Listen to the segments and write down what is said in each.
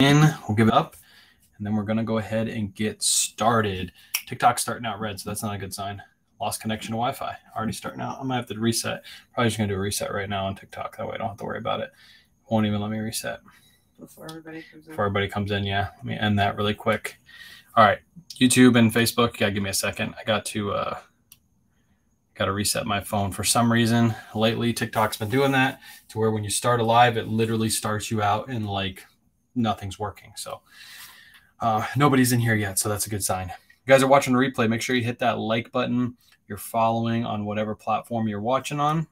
in. We'll give it up, and then we're gonna go ahead and get started. TikTok's starting out red, so that's not a good sign. Lost connection to Wi-Fi. Already starting out. I might have to reset. Probably just gonna do a reset right now on TikTok. That way I don't have to worry about it. Won't even let me reset before everybody comes in. before everybody comes in. Yeah, let me end that really quick. All right, YouTube and Facebook. You gotta give me a second. I got to uh, got to reset my phone for some reason. Lately, TikTok's been doing that to where when you start a live, it literally starts you out in like nothing's working. So uh, nobody's in here yet, so that's a good sign. You guys are watching the replay. Make sure you hit that like button. You're following on whatever platform you're watching on.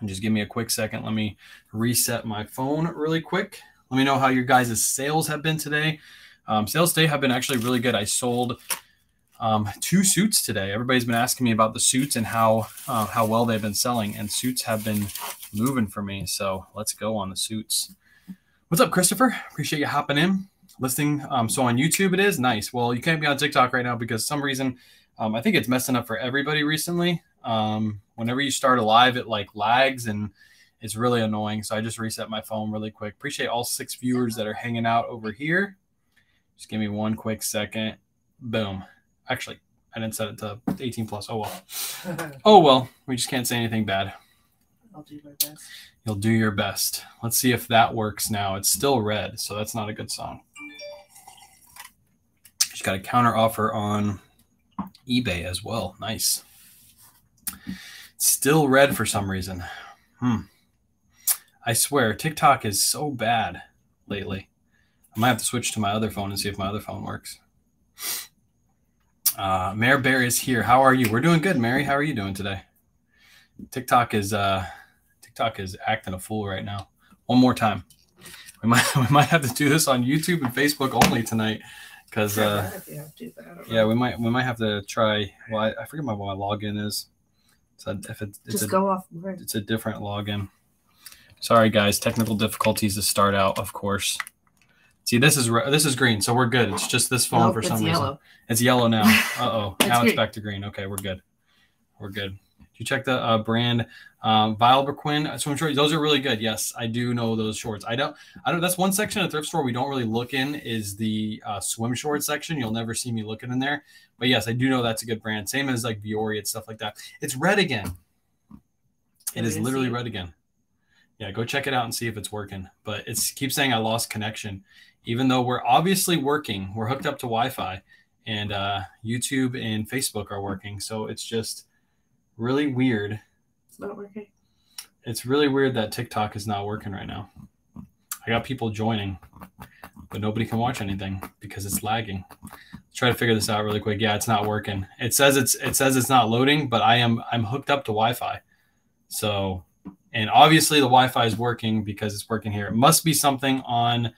And just give me a quick second. Let me reset my phone really quick. Let me know how your guys' sales have been today. Um, sales today have been actually really good. I sold um, two suits today. Everybody's been asking me about the suits and how uh, how well they've been selling, and suits have been moving for me. So let's go on the suits. What's up, Christopher? Appreciate you hopping in, listening. Um, so on YouTube, it is nice. Well, you can't be on TikTok right now because some reason um, I think it's messing up for everybody recently. Um, whenever you start a live, it like lags and it's really annoying. So I just reset my phone really quick. Appreciate all six viewers that are hanging out over here. Just give me one quick second. Boom. Actually, I didn't set it to 18 plus. Oh well. Oh well. We just can't say anything bad. I'll do my best. You'll do your best. Let's see if that works now. It's still red, so that's not a good song. She's got a counter offer on eBay as well. Nice. Still red for some reason. Hmm. I swear, TikTok is so bad lately. I might have to switch to my other phone and see if my other phone works. Uh, Mayor Bear is here. How are you? We're doing good, Mary. How are you doing today? TikTok is uh, TikTok is acting a fool right now. One more time. We might we might have to do this on YouTube and Facebook only tonight because uh, that if you have to, but I don't yeah, we might we might have to try. Well, I, I forget my what my login is. So if it, it's just a, go off. Word. it's a different login. Sorry, guys. Technical difficulties to start out, of course. See, this is this is green, so we're good. It's just this phone Nope, for it's some reason. yellow. It's yellow now. Uh oh. It's now it's back to green. Okay, we're good. We're good. You check the uh, brand um, Vilebrequin swim shorts? Those are really good. Yes, I do know those shorts. I don't. I don't. That's one section of thrift store we don't really look in is the uh, swim shorts section. You'll never see me looking in there. But yes, I do know that's a good brand. Same as like Vuori and stuff like that. It's red again. It Let is literally red again. Yeah, go check it out and see if it's working. But it's keep saying I lost connection, even though we're obviously working. We're hooked up to Wi-Fi, and uh, YouTube and Facebook are working. So it's just really weird. It's not working. It's really weird that TikTok is not working right now. I got people joining, but nobody can watch anything because it's lagging. Let's try to figure this out really quick. Yeah, it's not working. It says it's it says it's not loading, but I am I'm hooked up to Wi-Fi. So, and obviously the Wi-Fi is working because it's working here. It must be something on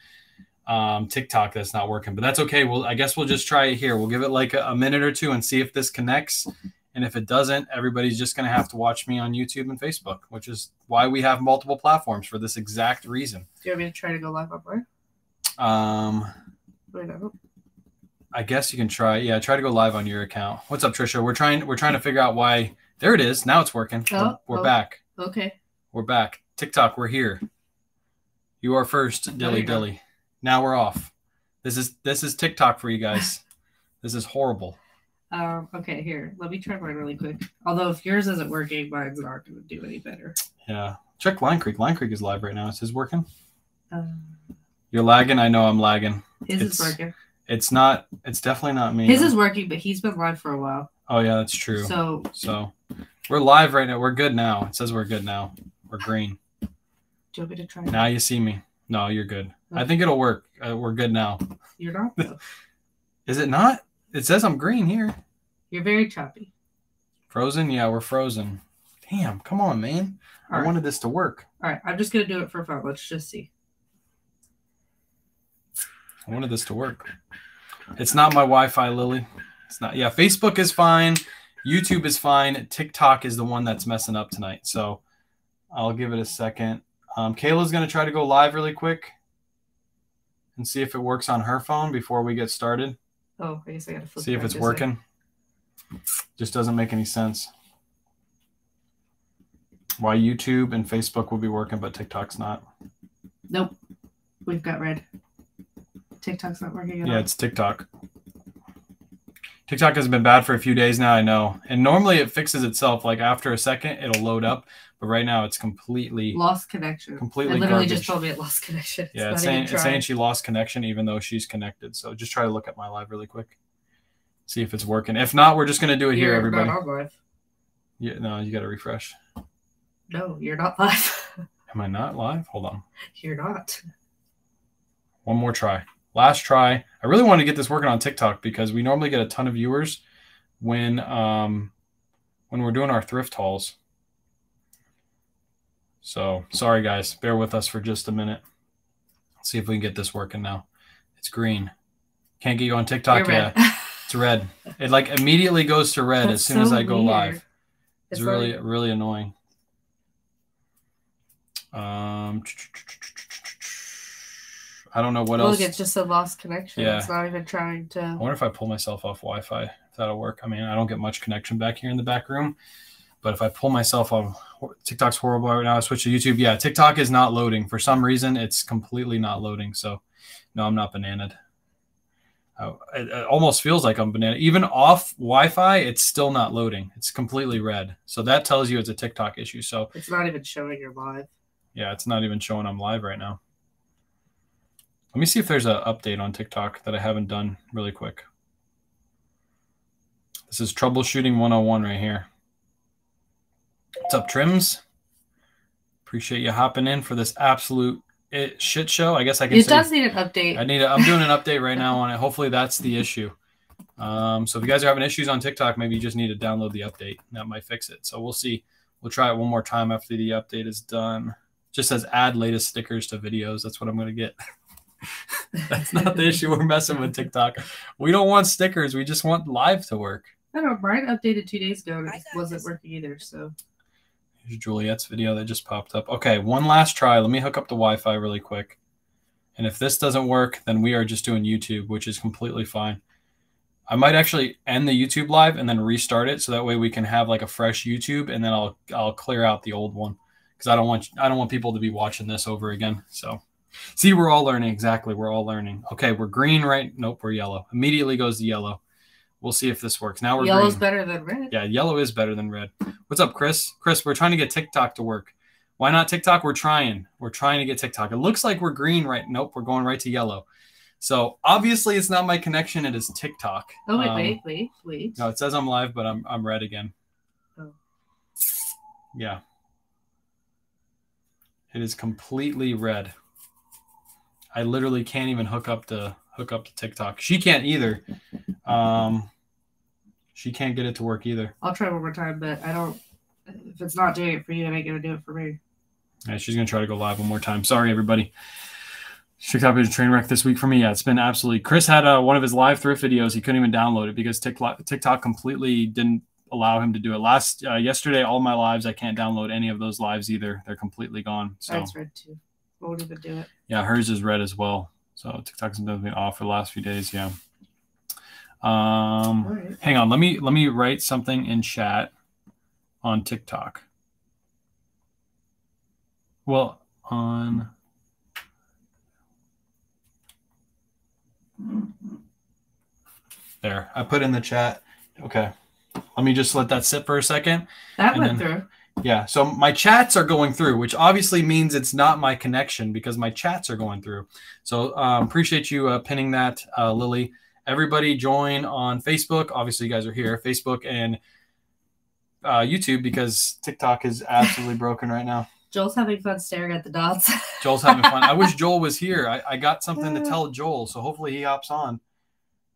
um, TikTok that's not working, but that's okay. Well, I guess we'll just try it here. We'll give it like a, a minute or two and see if this connects. And if it doesn't, everybody's just going to have to watch me on YouTube and Facebook, which is why we have multiple platforms for this exact reason. Do you want me to try to go live on board? Um, Wait, I. I guess you can try. Yeah, try to go live on your account. What's up, Trisha? We're trying. We're trying to figure out why. There it is. Now it's working. We're, Oh, we're oh. back. Okay. We're back. TikTok, we're here. You are first, There dilly dilly. Now we're off. This is this is TikTok for you guys. this is horrible. Um. Okay. Here. Let me try mine really quick. Although if yours isn't working, mine's not going to do any better. Yeah. Check Line Creek. Line Creek is live right now. Is his working? Um, You're lagging. I know I'm lagging. his It's- is working. It's not. It's definitely not me. His is working, but he's been live for a while. Oh yeah, that's true. So So we're live right now. We're good now. It says we're good now. We're green. do you want me to try? Now you see me. No, you're good. I think it'll work. Uh, we're good now. You're not. though. Is it not? It says I'm green here. You're very choppy. Frozen? Yeah, we're frozen. Damn, come on, man. All I right. wanted this to work. All right. I'm just gonna do it for fun. Let's just see. I wanted this to work. It's not my Wi-Fi, Lily. It's not. Yeah, Facebook is fine. YouTube is fine. TikTok is the one that's messing up tonight. So I'll give it a second. Um, Kayla's gonna try to go live really quick and see if it works on her phone before we get started. Oh, I guess I gotta flip. See it if back it's this way. working. Just doesn't make any sense. Why YouTube and Facebook will be working, but TikTok's not. Nope. We've got red. TikTok's not working at Yeah, all. it's TikTok. TikTok has been bad for a few days now, I know. And normally it fixes itself. Like after a second, it'll load up. But right now it's completely Lost connection. completely it literally garbage. just told me it lost connection. Yeah, it's saying, it's saying she lost connection even though she's connected. So just try to look at my live really quick. See if it's working. If not, we're just gonna do it here, You're everybody. Not live. Yeah, no, you gotta refresh. No, you're not live. Am I not live? Hold on. you're not. One more try. Last try. I really want to get this working on TikTok because we normally get a ton of viewers when um when we're doing our thrift hauls. So sorry guys, bear with us for just a minute. Let's see if we can get this working now. It's green. Can't get you on TikTok yet. It's red. It like immediately goes to red That's as soon as I go weird. live. It's, It's really like- really annoying. Um I don't know what Look, else. it's just a lost connection. Yeah. It's not even trying to. I wonder if I pull myself off Wi-Fi, if that'll work. I mean, I don't get much connection back here in the back room, but if I pull myself off, TikTok's horrible right now. I switch to YouTube. Yeah, TikTok is not loading for some reason. It's completely not loading. So, no, I'm not bananaed. I- It, it almost feels like I'm banana. Even off Wi-Fi, it's still not loading. It's completely red. So that tells you it's a TikTok issue. So It's not even showing you're live. yeah, it's not even showing I'm live right now. Let me see if there's an update on TikTok that I haven't done really quick. This is troubleshooting 101 right here. What's up, Trims? Appreciate you hopping in for this absolute it, shit show. I guess I can It say does need an update. I need. A, I'm doing an update right now on it. Hopefully, that's the issue. Um, so if you guys are having issues on TikTok, maybe you just need to download the update. That might fix it. So we'll see. We'll try it one more time after the update is done. Just says add latest stickers to videos. That's what I'm going to get. that's not the issue. We're messing with TikTok. We don't want stickers. We just want live to work. I don't know. Brian updated two days ago and it wasn't working either. So Here's Juliet's video that just popped up. Okay, one last try. Let me hook up the Wi-Fi really quick. And if this doesn't work, then we are just doing YouTube, which is completely fine. I might actually end the YouTube live and then restart it so that way we can have like a fresh YouTube and then I'll I'll clear out the old one because I don't want I don't want people to be watching this over again. So see, we're all learning exactly. We're all learning. Okay, we're green, right? Nope, we're yellow. Immediately goes to yellow. We'll see if this works. Now we're yellow's green. better than red. Yeah, yellow is better than red. What's up, Chris? Chris, we're trying to get TikTok to work. Why not TikTok? We're trying. We're trying to get TikTok. It looks like we're green right. Nope, we're going right to yellow. So obviously it's not my connection. It is TikTok. Oh wait, Um, wait, wait, wait. No, it says I'm live, but I'm I'm red again. Oh. Yeah. It is completely red. I literally can't even hook up to hook up to TikTok. She can't either. Um, she can't get it to work either. I'll try one more time, but I don't. If it's not doing it for you, it ain't gonna do it for me. Yeah, she's gonna try to go live one more time. Sorry, everybody. TikTok is a train wreck this week for me. Yeah, it's been absolutely. Chris had uh, one of his live thrift videos. He couldn't even download it because TikTok, TikTok completely didn't allow him to do it. Last uh, yesterday, all my lives, I can't download any of those lives either. They're completely gone. So That's red too. Won't even do it. yeah, hers is red as well. So TikTok's been off for the last few days. Yeah. Um, right. hang on. Let me let me write something in chat on TikTok. Well, on there, I put in the chat. Okay, let me just let that sit for a second. That went then- through. Yeah, so my chats are going through, which obviously means it's not my connection because my chats are going through. So um, appreciate you uh, pinning that, uh, Lily. Everybody join on Facebook. Obviously, you guys are here, Facebook and uh, YouTube because TikTok is absolutely broken right now. Joel's having fun staring at the dots. Joel's having fun. I wish Joel was here. I, I got something to tell Joel, so hopefully he hops on.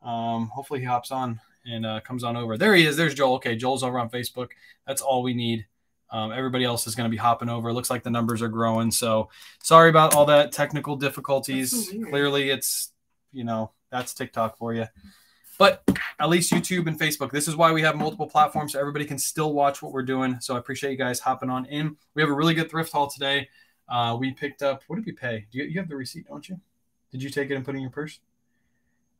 Um, hopefully he hops on and uh, comes on over. There he is. There's Joel. Okay, Joel's over on Facebook. That's all we need. Um, everybody else is going to be hopping over. It looks like the numbers are growing. So sorry about all that technical difficulties. So. Clearly, it's you know that's TikTok for you. But at least YouTube and Facebook. This is why we have multiple platforms so everybody can still watch what we're doing. So I appreciate you guys hopping on in. We have a really good thrift haul today. Uh, we picked up. What did we pay? Do you, you have the receipt, don't you? Did you take it and put it in your purse?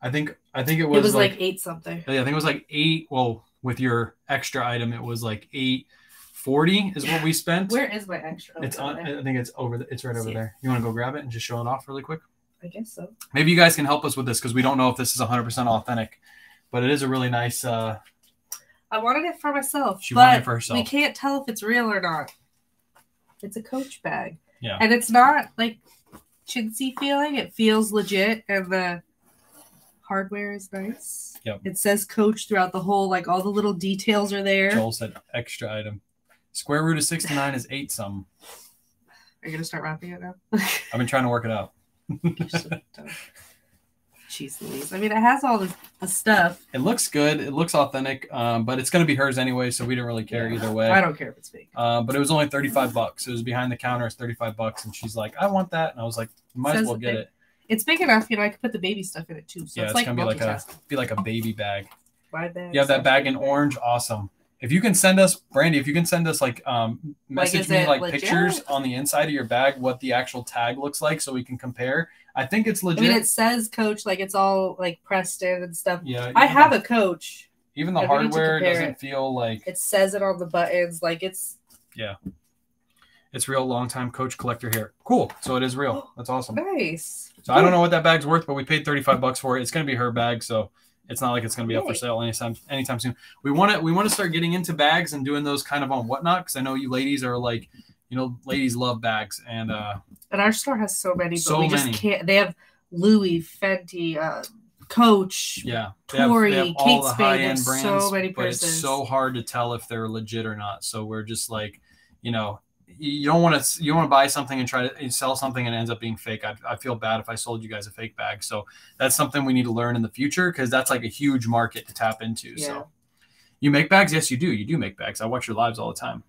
I think I think it was, it was like, like, eight something. yeah, I think it was like eight. Well, with your extra item, it was like eight forty is what we spent. Where is my extra? It's on. there. I think it's over. The, it's right over there. You want to go grab it and just show it off really quick? I guess so. Maybe you guys can help us with this because we don't know if this is 100% authentic, but it is a really nice. Uh, I wanted it for myself, She wanted it for herself. we can't tell if it's real or not. It's a Coach bag. Yeah. And it's not like chintzy feeling. It feels legit, and the hardware is nice. Yep. It says Coach throughout the whole. Like all the little details are there. Joel said extra item. Square root of 69 is eight some. Are you gonna start wrapping it now? I've been trying to work it out. You're so dumb. Jeez Louise. I mean, it has all the, the stuff. It looks good. It looks authentic, um, but it's going to be hers anyway, so we didn't really care either way. I don't care if it's fake. Uh, but it was only 35 bucks. It was behind the counter. It's 35 bucks. And she's like, I want that. And I was like, might as well get big. it. It's big enough, you know. I could put the baby stuff in it too. So Yeah, it's, it's like gonna be like a- Be like a baby bag. My bag. You have that bag in orange. Awesome. If you can send us, Brandy, if you can send us like um message is me like legit? pictures on the inside of your bag, what the actual tag looks like, so we can compare. I think it's legit I mean, it says Coach, like it's all like pressed in and stuff. yeah, I have the- a Coach. Even the Yeah, we need to hardware doesn't it. feel like It says it on the buttons, like it's yeah. it's real. Long time coach collector here. Cool. So it is real. That's awesome. nice. So I don't know what that bag's worth, but we paid 35 bucks for it. It's going to be her bag, so it's not like it's going to be up for sale anytime anytime soon. We want to we want to start getting into bags and doing those kind of on whatnot because I know you ladies are like, you know, ladies love bags and uh And our store has so many, but So we just many. can't. They have Louis, Fenty, uh, Coach. yeah, Tory, all Kate the Spade, high-end there's brands, so many but it's so hard to tell if they're legit or not. So we're just like, you know, you don't want to you want to buy something and try to sell something and it ends up being fake. I, I feel bad if I sold you guys a fake bag. So that's something we need to learn in the future because that's like a huge market to tap into. Yeah. So you make bags? Yes, you do. You do make bags. I watch your lives all the time.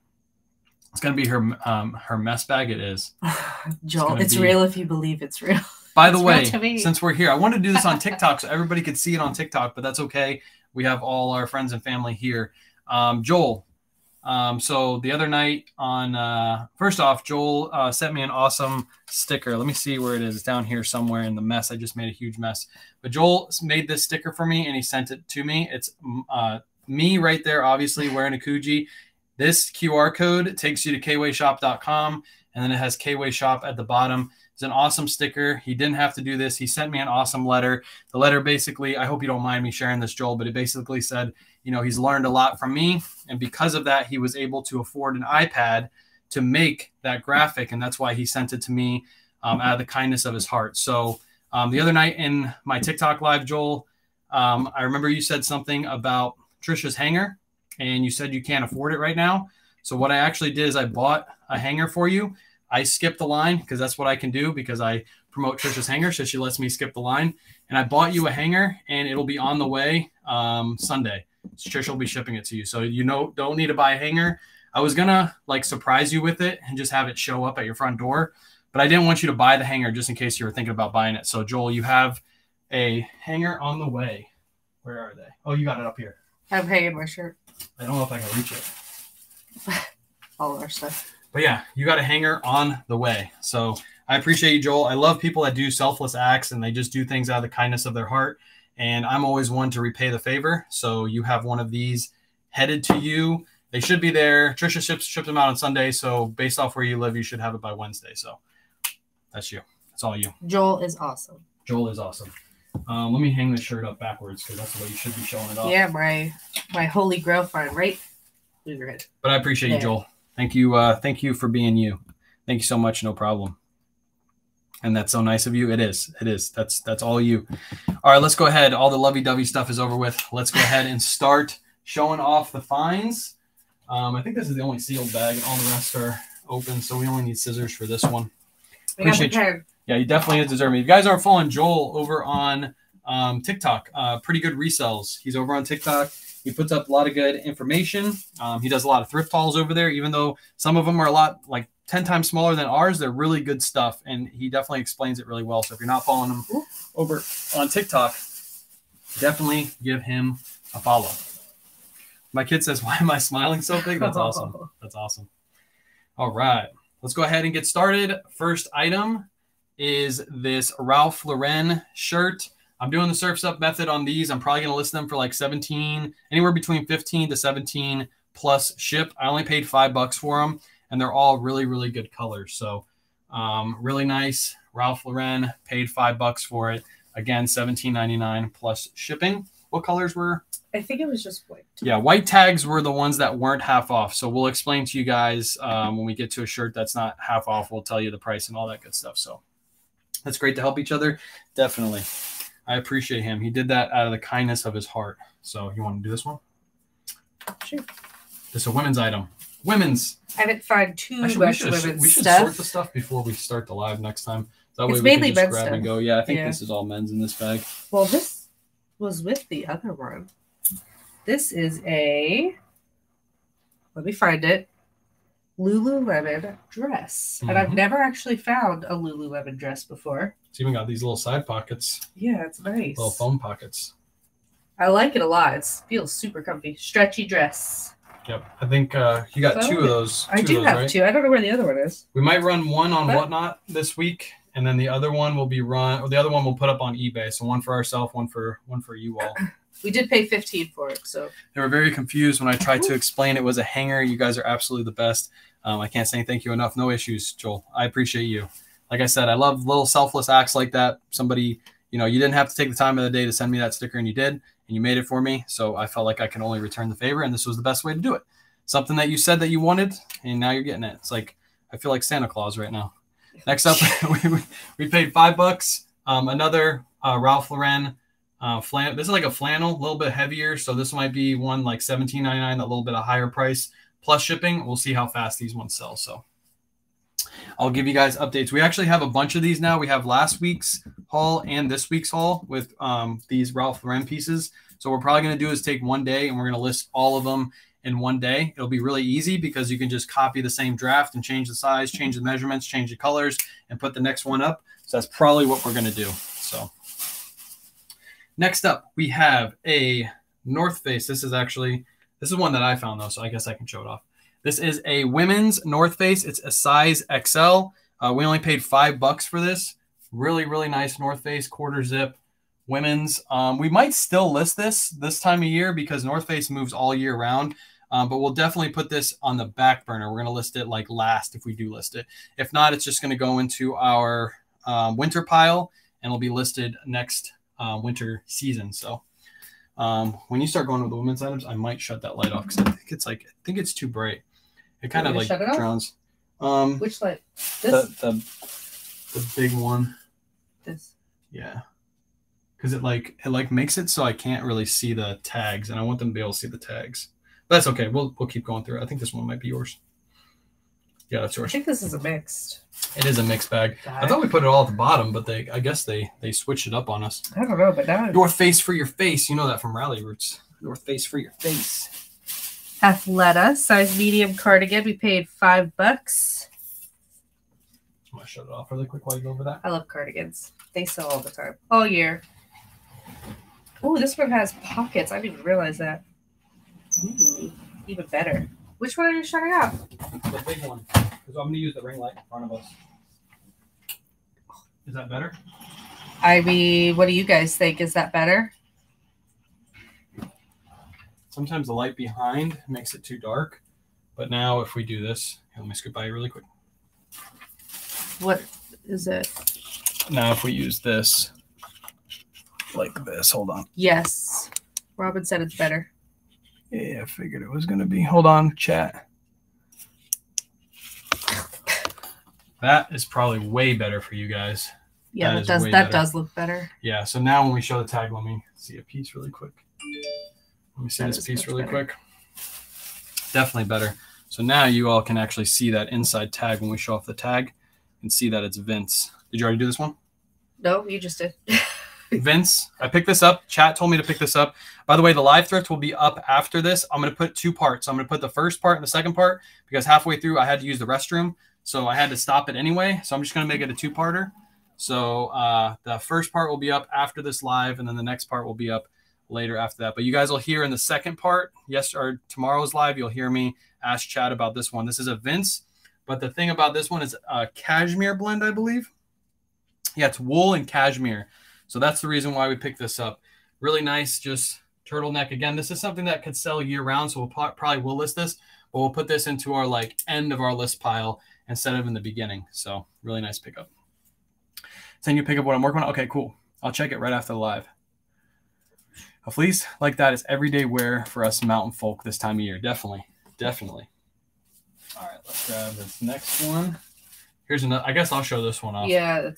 It's gonna be her um her mess bag. It is. Joel, gonna it's, be- real if you believe it's real. By the It's way, since we're here, I wanted to do this on TikTok so everybody could see it on TikTok, but that's okay. We have all our friends and family here. Um, Joel. Um, so the other night on uh, first off, Joel uh, sent me an awesome sticker. Let me see where it is. It's down here somewhere in the mess. I just made a huge mess. But Joel made this sticker for me and he sent it to me. It's uh, me right there, obviously wearing a Coogi. This QR code takes you to kaywayshop.com and then it has KayWay Shop at the bottom. It's an awesome sticker. He didn't have to do this. He sent me an awesome letter. The letter basically, I hope you don't mind me sharing this, Joel, but it basically said, you know, he's learned a lot from me. And because of that, he was able to afford an iPad to make that graphic. And that's why he sent it to me um, out of the kindness of his heart. So um, the other night in my TikTok live, Joel, um, I remember you said something about Trisha's hanger and you said you can't afford it right now. So what I actually did is I bought a hanger for you. I skipped the line because that's what I can do because I promote Trisha's hanger, so she lets me skip the line. And I bought you a hanger, and it'll be on the way um, Sunday. So Trisha will be shipping it to you, so you know don't need to buy a hanger. I was gonna like surprise you with it and just have it show up at your front door, but I didn't want you to buy the hanger just in case you were thinking about buying it. So Joel, you have a hanger on the way. Where are they? Oh, you got it up here. I'm hanging my shirt. I don't know if I can reach it. All of our stuff. But yeah, you got a hanger on the way. So I appreciate you, Joel. I love people that do selfless acts and they just do things out of the kindness of their heart. And I'm always one to repay the favor. So you have one of these headed to you. They should be there. Trisha ships ships them out on Sunday. So based off where you live, you should have it by Wednesday. So that's you. That's all you. Joel is awesome. Joel is awesome. Um, let me hang the shirt up backwards because that's the way you should be showing it off. Yeah, my my holy grail find right through your head. But I appreciate you, Joel. Thank you. Uh, thank you for being you. Thank you so much. No problem. And that's so nice of you. It is. It is. That's that's all you. All right, let's go ahead. All the lovey-dovey stuff is over with. Let's go ahead and start showing off the finds. Um, I think this is the only sealed bag, all the rest are open. So we only need scissors for this one. We Appreciate you. Yeah, he definitely deserve deserving. If you guys aren't following Joel over on um, TikTok, uh, pretty good resells. He's over on TikTok. He puts up a lot of good information. Um, he does a lot of thrift hauls over there, even though some of them are a lot like 10 times smaller than ours. They're really good stuff. And he definitely explains it really well. So if you're not following him over on TikTok, definitely give him a follow. My kid says, Why am I smiling so big? That's awesome. That's awesome. All right. Let's go ahead and get started. First item is this Ralph Lauren shirt. I'm doing the surfs up method on these. I'm probably going to list them for like 17, anywhere between 15 to 17 plus ship. I only paid five bucks for them, and they're all really, really good colors. So, um, really nice Ralph Lauren paid five bucks for it. Again, seventeen ninety nine plus shipping. What colors were? I think it was just white. Yeah, white tags were the ones that weren't half off. So we'll explain to you guys um, when we get to a shirt that's not half off. We'll tell you the price and all that good stuff. So that's great to help each other. Definitely. I appreciate him. He did that out of the kindness of his heart. So you want to do this one? Sure. This is a women's item. Women's. I haven't find too Actually, we much should, women's we should stuff. sort the stuff before we start the live next time. That It's way we mainly can just grab and go. Yeah, I think Yeah. this is all men's in this bag. Well, this was with the other one. This is a. Let me find it. Lululemon dress, and I've Mhm. never actually found a Lululemon dress before. It's even got these little side pockets, Yeah, it's nice. little foam pockets. I like it a lot. It feels super comfy. Stretchy dress. Yep. I think uh, you got So two of those. I do those, have right? two. I don't know where the other one is. We might run one on But- whatnot this week, and then the other one will be run, or the other one we'll put up on eBay. So one for ourselves, one for one for you all. We did pay fifteen for it, so they were very confused when I tried to explain it was a hanger. You guys are absolutely the best. Um, I can't say thank you enough. No issues, Joel. I appreciate you. Like I said, I love little selfless acts like that. Somebody, you know, you didn't have to take the time of the day to send me that sticker, and you did, and you made it for me. So I felt like I can only return the favor, and this was the best way to do it. Something that you said that you wanted, and now you're getting it. It's like I feel like Santa Claus right now. Next up, we, we, paid five bucks. Um, another uh, Ralph Lauren uh, flan. This is like a flannel, a little bit heavier. So this might be one like seventeen ninety nine, a little bit of higher price plus shipping. We'll see how fast these ones sell. So I'll give you guys updates. We actually have a bunch of these now. We have last week's haul and this week's haul with um, these Ralph Lauren pieces. So we're probably going to do is take one day and we're going to list all of them in one day. It'll be really easy because you can just copy the same draft and change the size, change the measurements, change the colors, and put the next one up. So that's probably what we're going to do. So next up, we have a North Face. This is actually this is one that I found though, so I guess I can show it off. This is a women's North Face. It's a size XL. Uh, we only paid five bucks for this. Really, really nice North Face quarter zip women's. Um, we might still list this this time of year because North Face moves all year round. Um, but we'll definitely put this on the back burner. We're going to list it like last if we do list it. If not, it's just going to go into our um, winter pile and it'll be listed next uh, winter season. So um, when you start going with the women's items, I might shut that light off because I think it's like I think it's too bright. It kind of me to like shut it off? drowns. Um, which light? the, This. the the big one, this. yeah, because it like it like makes it so I can't really see the tags, and I want them to be able to see the tags. But that's okay. We'll we'll keep going through. I think this one might be yours. Yeah, that's yours. I think this is a mixed. It is a mixed bag. I thought we put it all at the bottom, but they I guess they they switched it up on us. I don't know, but now North Face for your face. You know that from Rally Roots. North Face for your face. Athleta size medium cardigan. We paid five bucks. I'm gonna shut it off really quick while you go over that. I love cardigans. They sell all the time, all year. Oh, this one has pockets. I didn't even realize that. Ooh, even better. Which one are you shutting off? The big one, because I'm gonna use the ring light in front of us. Is that better? I mean, what do you guys think? Is that better? Sometimes the light behind makes it too dark, but now if we do this, here, let me scoot by really quick. What is it? Now if we use this, like this, hold on. Yes. Robin said it's better. Yeah, I figured it was gonna be. Hold on, chat. That is probably way better for you guys. Yeah, That that, is does that better. does look better. Yeah, so now when we show the tag, let me see a piece really quick. Let me see That this piece really better. quick. Definitely better. So now you all can actually see that inside tag when we show off the tag and see that it's Vince. Did you already do this one? No, you just did. Vince, I picked this up. Chat told me to pick this up. By the way, the live thrift will be up after this. I'm going to put two parts. I'm going to put the first part and the second part because halfway through I had to use the restroom. So I had to stop it anyway. So I'm just going to make it a two parter. So uh, the first part will be up after this live, and then the next part will be up later after that. But you guys will hear in the second part, yes, or tomorrow's live, you'll hear me ask Chad about this one. This is a Vince, but the thing about this one is a cashmere blend, I believe. Yeah, it's wool and cashmere. So that's the reason why we picked this up. Really nice, just turtleneck. Again, this is something that could sell year round, so we'll probably will list this, but we'll put this into our like end of our list pile instead of in the beginning. So really nice pickup. Send you pick up what I'm working on. Okay, cool. I'll check it right after the live. A fleece like that is everyday wear for us mountain folk this time of year. Definitely. Definitely. All right, let's grab this next one. Here's another. I guess I'll show this one off. Yeah,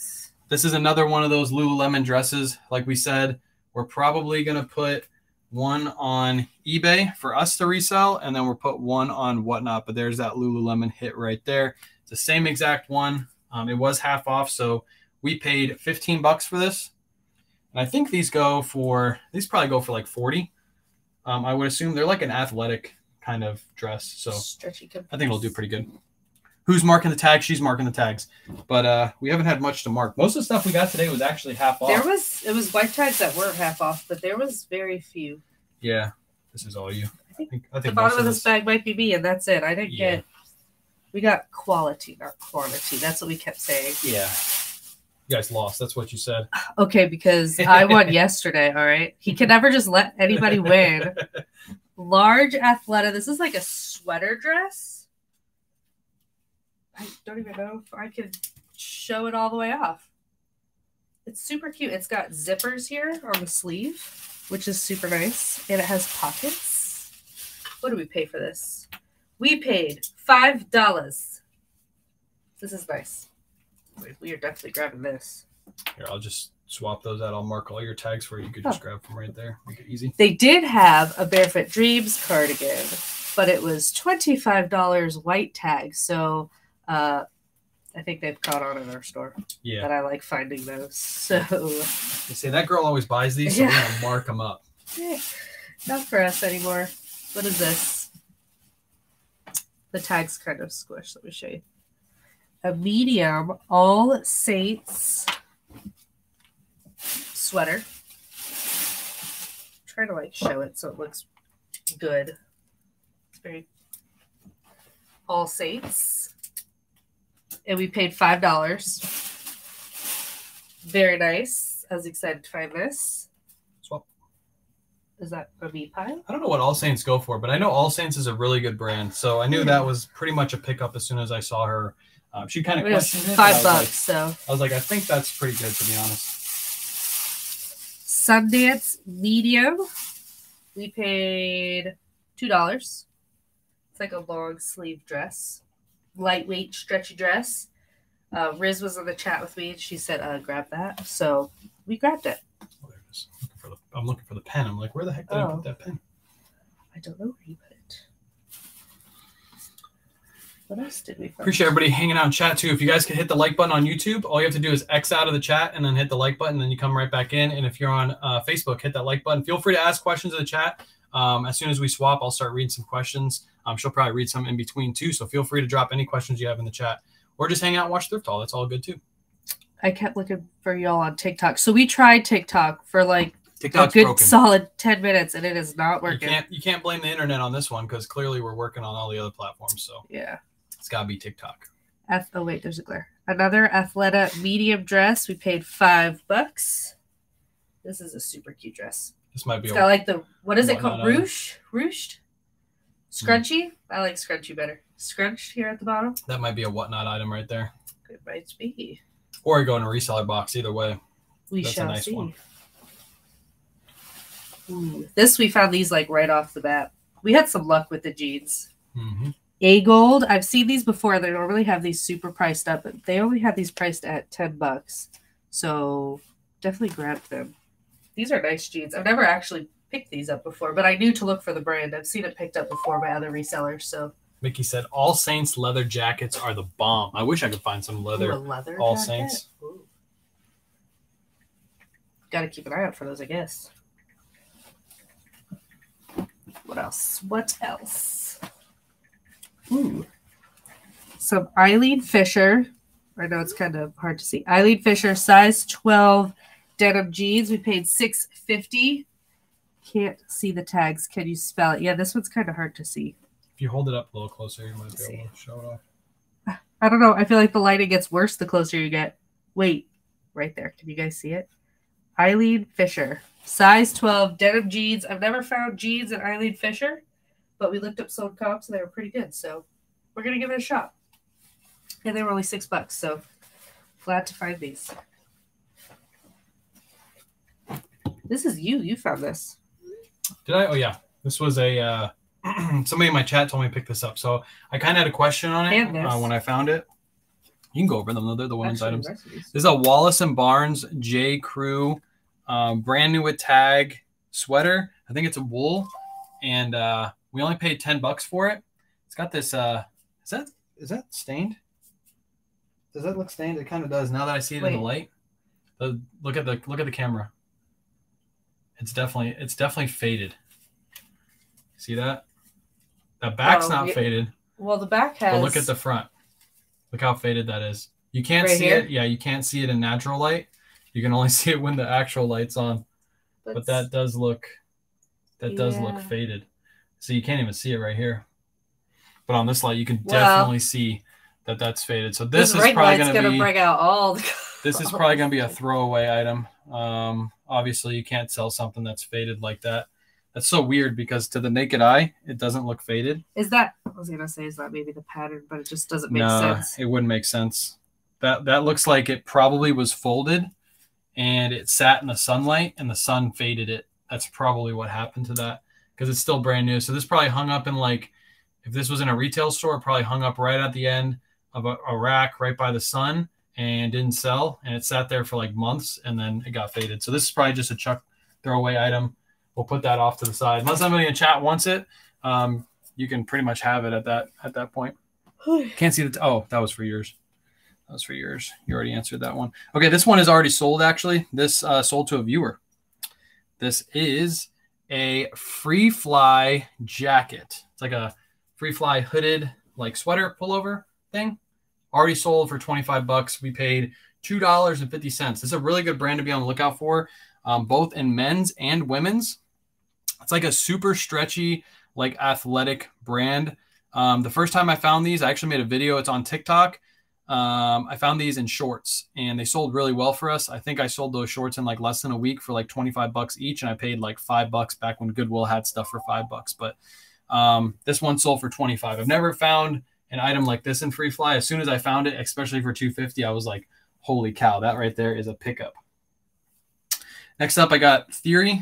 This is another one of those Lululemon dresses. Like we said, we're probably going to put one on eBay for us to resell, and then we'll put one on whatnot. But there's that Lululemon hit right there. It's the same exact one. Um, it was half off, so we paid 15 bucks for this. And I think these go for, these probably go for like 40. Um, I would assume they're like an athletic kind of dress. So stretchy. I think it'll do pretty good. Who's marking the tags? She's marking the tags. But uh, we haven't had much to mark. Most of the stuff we got today was actually half off. There was it was white tags that were half off, but there was very few. Yeah, this is all you. I think I think, I The bottom of this bag might be me, and that's it. I didn't Yeah. get. We got quality, not quantity. That's what we kept saying. Yeah. You guys lost. That's what you said. Okay, because I won yesterday. All right, he can never just let anybody win. Large Athleta. This is like a sweater dress. I don't even know if I could show it all the way off. It's super cute. It's got zippers here on the sleeve, which is super nice, and it has pockets. What do we pay for this? We paid five dollars. This is nice. We- are definitely grabbing this. Here, I'll just swap those out. I'll mark all your tags for you. You could just Oh. grab from right there. Make it easy. They did have a Barefoot Dreams cardigan, but it was $25 white tag. So uh, I think they've caught on in our store Yeah. that I like finding those. So They say that girl always buys these, so we're Yeah. gonna mark them up. not for us anymore. What is this? The tag's kind of squished. Let me show you. A medium All Saints sweater. Try to like show it so it looks good. It's very All Saints. And we paid five dollars. Very nice. I was excited to find this. Swap. Is that a meat pile? I don't know what All Saints go for, but I know All Saints is a really good brand. So I knew hmm. that was pretty much a pickup as soon as I saw her. Um, she kind of questioned it. five was like- bucks. So I was like, I think that's pretty good to be honest. Sundance medium. We paid two dollars. It's like a long sleeve dress, lightweight, stretchy dress. Uh, Riz was in the chat with me, and she said, uh, "Grab that." So we grabbed it. Oh, there it is. Looking for the, I'm looking for the pen. I'm like, where the heck did I Oh. put that pen? I don't know where you put it. What else did we find? Appreciate everybody hanging out in chat too. If you guys could hit the like button on YouTube, all you have to do is X out of the chat and then hit the like button, then you come right back in. And if you're on uh, Facebook, hit that like button. Feel free to ask questions in the chat. Um, as soon as we swap, I'll start reading some questions. Um, she'll probably read some in between too. So feel free to drop any questions you have in the chat, or just hang out and watch Thrift Haul. That's all good too. I kept looking for y'all on TikTok. So we tried TikTok for like TikTok's a good broken. solid ten minutes, and it is not You working. can't you can't blame the internet on this one because clearly we're working on all the other platforms. So Yeah. It's got to be TikTok. Ath- oh wait, there's a glare. Another Athleta medium dress. We paid five bucks. This is a super cute dress. This might be It's a got like the what is it called? Ruche, ruched, scrunchy. I like scrunchy better. Scrunched here at the bottom. that might be a whatnot item right there, It might be. or you go in a reseller box. Either way. We That's a shall nice see. one. Ooh, this we found these like right off the bat. We had some luck with the jeans. hmm AGOLDE. I've seen these before. They don't really have these super priced up, but they only have these priced at ten bucks. So definitely grab them. These are nice jeans. I've never actually picked these up before, but I knew to look for the brand. I've seen it picked up before by other resellers. So Mickey said All Saints leather jackets are the bomb. I wish I could find some leather. a leather All jacket. Saints. Got to keep an eye out for those, I guess. What else? What else? Ooh. Some Eileen Fisher. I know it's kind of hard to see. Eileen Fisher, size 12 denim jeans. We paid 650 Can't see the tags. Can you spell it? Yeah, this one's kind of hard to see. If you hold it up a little closer, you might be able to show it off. I don't know. I feel like the lighting gets worse the closer you get. Wait, right there. Can you guys see it? Eileen Fisher, size 12, denim jeans. I've never found jeans in Eileen Fisher, but we looked up sold comps and they were pretty good. So we're going to give it a shot. And they were only six bucks. So glad to find these. This is you. You found this. Did I? Oh yeah, this was a. Uh, somebody in my chat told me to pick this up, so I kind of had a question on it uh, when I found it. You can go over them though; they're the women's Actually, items. recipes. This is a Wallace and Barnes J. Crew, um, brand new with tag sweater. I think it's a wool, and uh, we only paid ten bucks for it. It's got this. Uh, is that is that stained? Does that look stained? It kind of does. Now that I see it in the light, the, look at the look at the camera. It's definitely it's definitely faded. See that? The back's Oh, not yeah. faded. Well, the back has. But look at the front. Look how faded that is. You can't Right see here? it. Yeah, you can't see it in natural light. You can only see it when the actual light's on. But that does look that does look faded. So you can't even see it right here. But on this light, you can Well- definitely see that that's faded. So this, this is probably going to be bring out all. The this is probably going to be a throwaway item. Um, obviously, you can't sell something that's faded like that. That's so weird because to the naked eye, it doesn't look faded. Is that? I was gonna say is that maybe the pattern, but it just doesn't make No, sense. it wouldn't make sense. That that looks like it probably was folded and it sat in the sunlight and the sun faded it. That's probably what happened to that because it's still brand new. So this probably hung up in like if this was in a retail store, probably hung up right at the end of a, a rack right by the sun and didn't sell and it sat there for like months and then it got faded. So this is probably just a chuck throwaway item. We'll put that off to the side. Unless somebody in chat wants it, um, you can pretty much have it at that at that point. Can't see the. Oh, that was for yours. That was for yours. You already answered that one. Okay, this one is already sold. Actually, this uh, sold to a viewer. This is a free fly jacket. It's like a free fly hooded like sweater pullover thing. Already sold for twenty five bucks. We paid two dollars and fifty cents. This is a really good brand to be on the lookout for, um, both in men's and women's. It's like a super stretchy, like athletic brand. Um, the first time I found these, I actually made a video. It's on TikTok. Um, I found these in shorts and they sold really well for us. I think I sold those shorts in like less than a week for like 25 bucks each. And I paid like five bucks back when Goodwill had stuff for five bucks. But um, this one sold for 25. I've never found an item like this in Free Fly. As soon as I found it, especially for 250, I was like, holy cow, that right there is a pickup. Next up, I got Theory.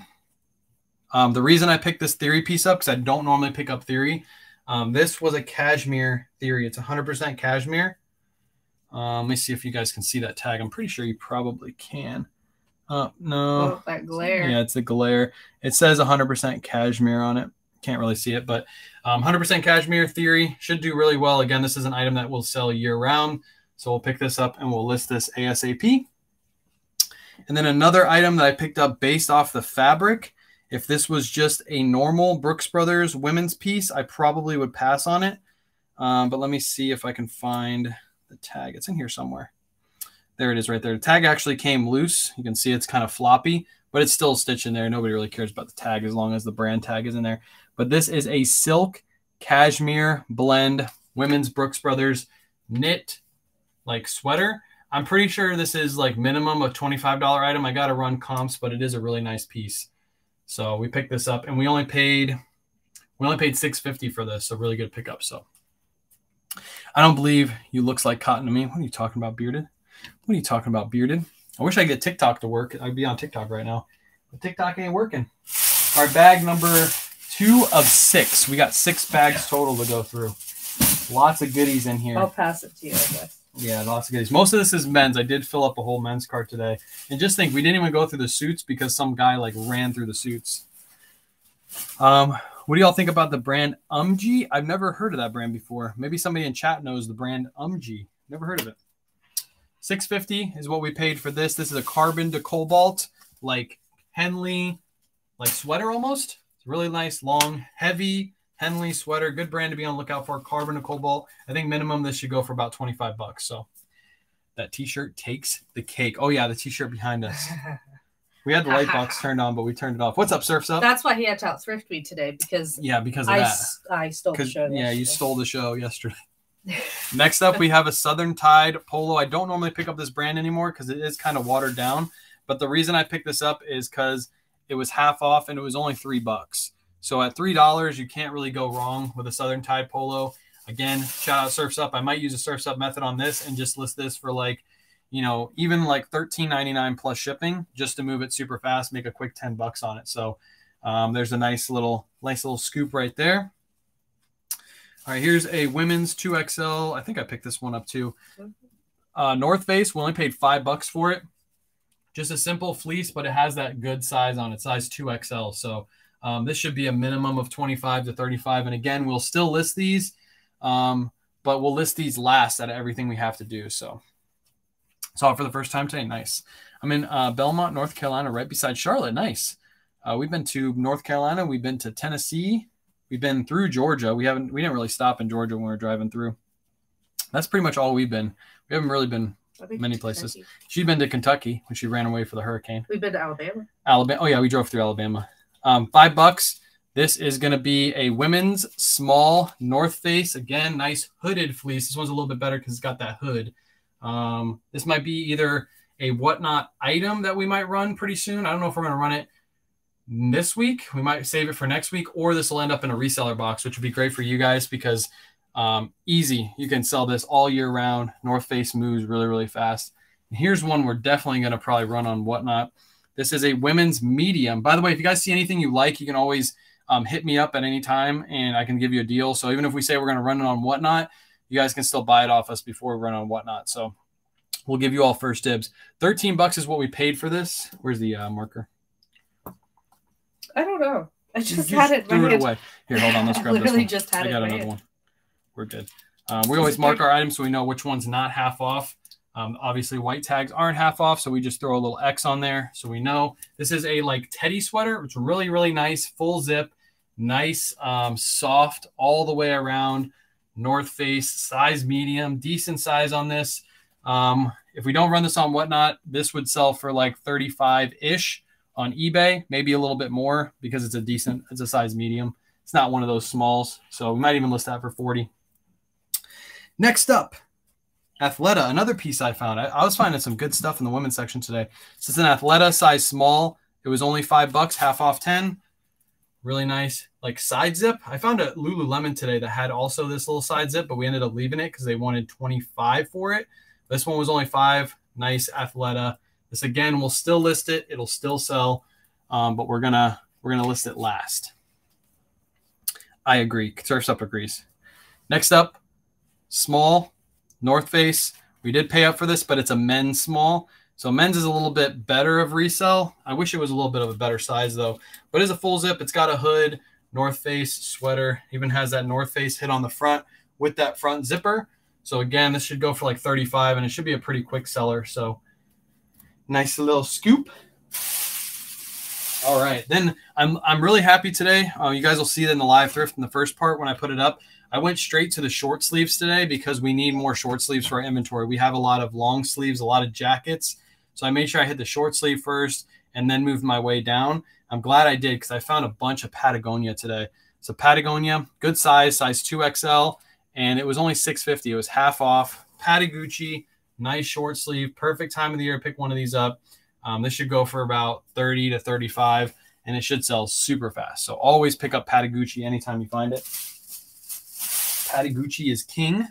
Um, the reason I picked this Theory piece up, because I don't normally pick up Theory, um, this was a cashmere Theory. It's 100% cashmere. Um, let me see if you guys can see that tag. I'm pretty sure you probably can. Uh, no. Oh, that glare. Yeah, it's a glare. It says 100% cashmere on it. Can't really see it, but um, 100% cashmere theory should do really well. Again, this is an item that will sell year round. So we'll pick this up and we'll list this ASAP. And then another item that I picked up based off the fabric. If this was just a normal Brooks Brothers women's piece, I probably would pass on it. Um, but let me see if I can find the tag. It's in here somewhere. There it is right there. The tag actually came loose. You can see it's kind of floppy, but it's still stitched in there. Nobody really cares about the tag as long as the brand tag is in there. But this is a silk cashmere blend women's Brooks Brothers knit like sweater. I'm pretty sure this is like minimum a $25 item. I got to run comps, but it is a really nice piece. So we picked this up and we only paid we only paid 650 for this, so really good pickup. So I don't believe you looks like cotton to me. What are you talking about, bearded? What are you talking about, bearded? I wish I could get TikTok to work. I'd be on TikTok right now. But TikTok ain't working. Our bag number two of six. We got six bags total to go through. Lots of goodies in here. I'll pass it to you, I guess. Yeah, lots of goodies. Most of this is men's. I did fill up a whole men's cart today. And just think, we didn't even go through the suits because some guy like ran through the suits. Um, what do y'all think about the brand Umg? I've never heard of that brand before. Maybe somebody in chat knows the brand Umg. Never heard of it. 650 is what we paid for this. This is a Carbon2Cobalt, like Henley, like sweater almost. It's really nice, long, heavy Henley sweater. Good brand to be on lookout for. Carbon2Cobalt. I think minimum this should go for about 25 bucks. So that t-shirt takes the cake. Oh yeah, the t-shirt behind us. We had the light box turned on, but we turned it off. What's up, Surf's Up? That's why he had to out thrift me today because Yeah, because of I, that. I stole the show. yeah, you stole the show yesterday. Next up, we have a Southern Tide polo. I don't normally pick up this brand anymore because it is kind of watered down. But the reason I picked this up is because it was half off and it was only three bucks. So at three dollars, you can't really go wrong with a Southern Tide polo. Again, shout out Surfs Up. I might use a Surfs Up method on this and just list this for like, you know, even like $13.99 plus shipping just to move it super fast, make a quick 10 bucks on it. So um, there's a nice little, nice little scoop right there. All right, here's a women's 2XL. I think I picked this one up too. Uh, North Face, we only paid five bucks for it. Just a simple fleece, but it has that good size on it, size 2XL. So um, this should be a minimum of 25 to 35. And again, we'll still list these, um, but we'll list these last out of everything we have to do. So Saw it for the first time today. Nice. I'm in uh, Belmont, North Carolina, right beside Charlotte. Nice. Uh, we've been to North Carolina. We've been to Tennessee. We've been through Georgia. We haven't. We didn't really stop in Georgia when we were driving through. That's pretty much all we've been. We haven't really been many places. Kentucky. She'd been to Kentucky when she ran away for the hurricane. We've been to Alabama. Alabama. Oh yeah, we drove through Alabama. Um, five bucks. This is going to be a women's small North Face. Again, nice hooded fleece. This one's a little bit better because it's got that hood. Um, this might be either a whatnot item that we might run pretty soon. I don't know if we're going to run it this week. We might save it for next week, or this will end up in a reseller box, which would be great for you guys because um, easy. You can sell this all year round. North Face moves really, really fast. And here's one we're definitely going to probably run on whatnot. This is a women's medium. By the way, if you guys see anything you like, you can always um, hit me up at any time and I can give you a deal. So even if we say we're going to run it on whatnot, you guys can still buy it off us before we run on whatnot. So we'll give you all first dibs. 13 bucks is what we paid for this. Where's the uh, marker? I don't know. I just, had it. Threw it away. Here, hold on. Let's grab this one. just had I got another one. We're good. Um, we always mark our items so we know which one's not half off. Um, obviously, white tags aren't half off, so we just throw a little X on there so we know. This is a like teddy sweater. It's really, really nice, full zip, nice, um, soft all the way around. North Face, size medium, decent size on this. Um, if we don't run this on whatnot, this would sell for like 35 ish on eBay, maybe a little bit more because it's a decent, it's a size medium. It's not one of those smalls. So we might even list that for 40. Next up, Athleta, another piece I found. I, I was finding some good stuff in the women's section today. This is an Athleta size small. It was only five bucks, half off 10 really nice like side zip. I found a Lululemon today that had also this little side zip, but we ended up leaving it because they wanted 25 for it. This one was only five. Nice Athleta. This again, we'll still list it. It'll still sell, um, but we're gonna we're gonna list it last. I agree. Surfs Up agrees. Next up, small North Face. We did pay up for this, but it's a men's small. So men's is a little bit better of resell. I wish it was a little bit of a better size though. But it's a full zip. It's got a hood, North Face sweater. Even has that North Face hit on the front with that front zipper. So again, this should go for like 35 and it should be a pretty quick seller. So nice little scoop. All right, then I'm I'm really happy today. Uh, you guys will see it in the live thrift in the first part when I put it up. I went straight to the short sleeves today because we need more short sleeves for our inventory. We have a lot of long sleeves, a lot of jackets, so I made sure I hit the short sleeve first and then moved my way down. I'm glad I did because I found a bunch of Patagonia today. So Patagonia, good size, size 2XL, and it was only 650. It was half off. Patagucci, nice short sleeve, perfect time of the year to pick one of these up. Um, this should go for about 30 to 35, and it should sell super fast. So always pick up Patagucci anytime you find it. Patagucci is king.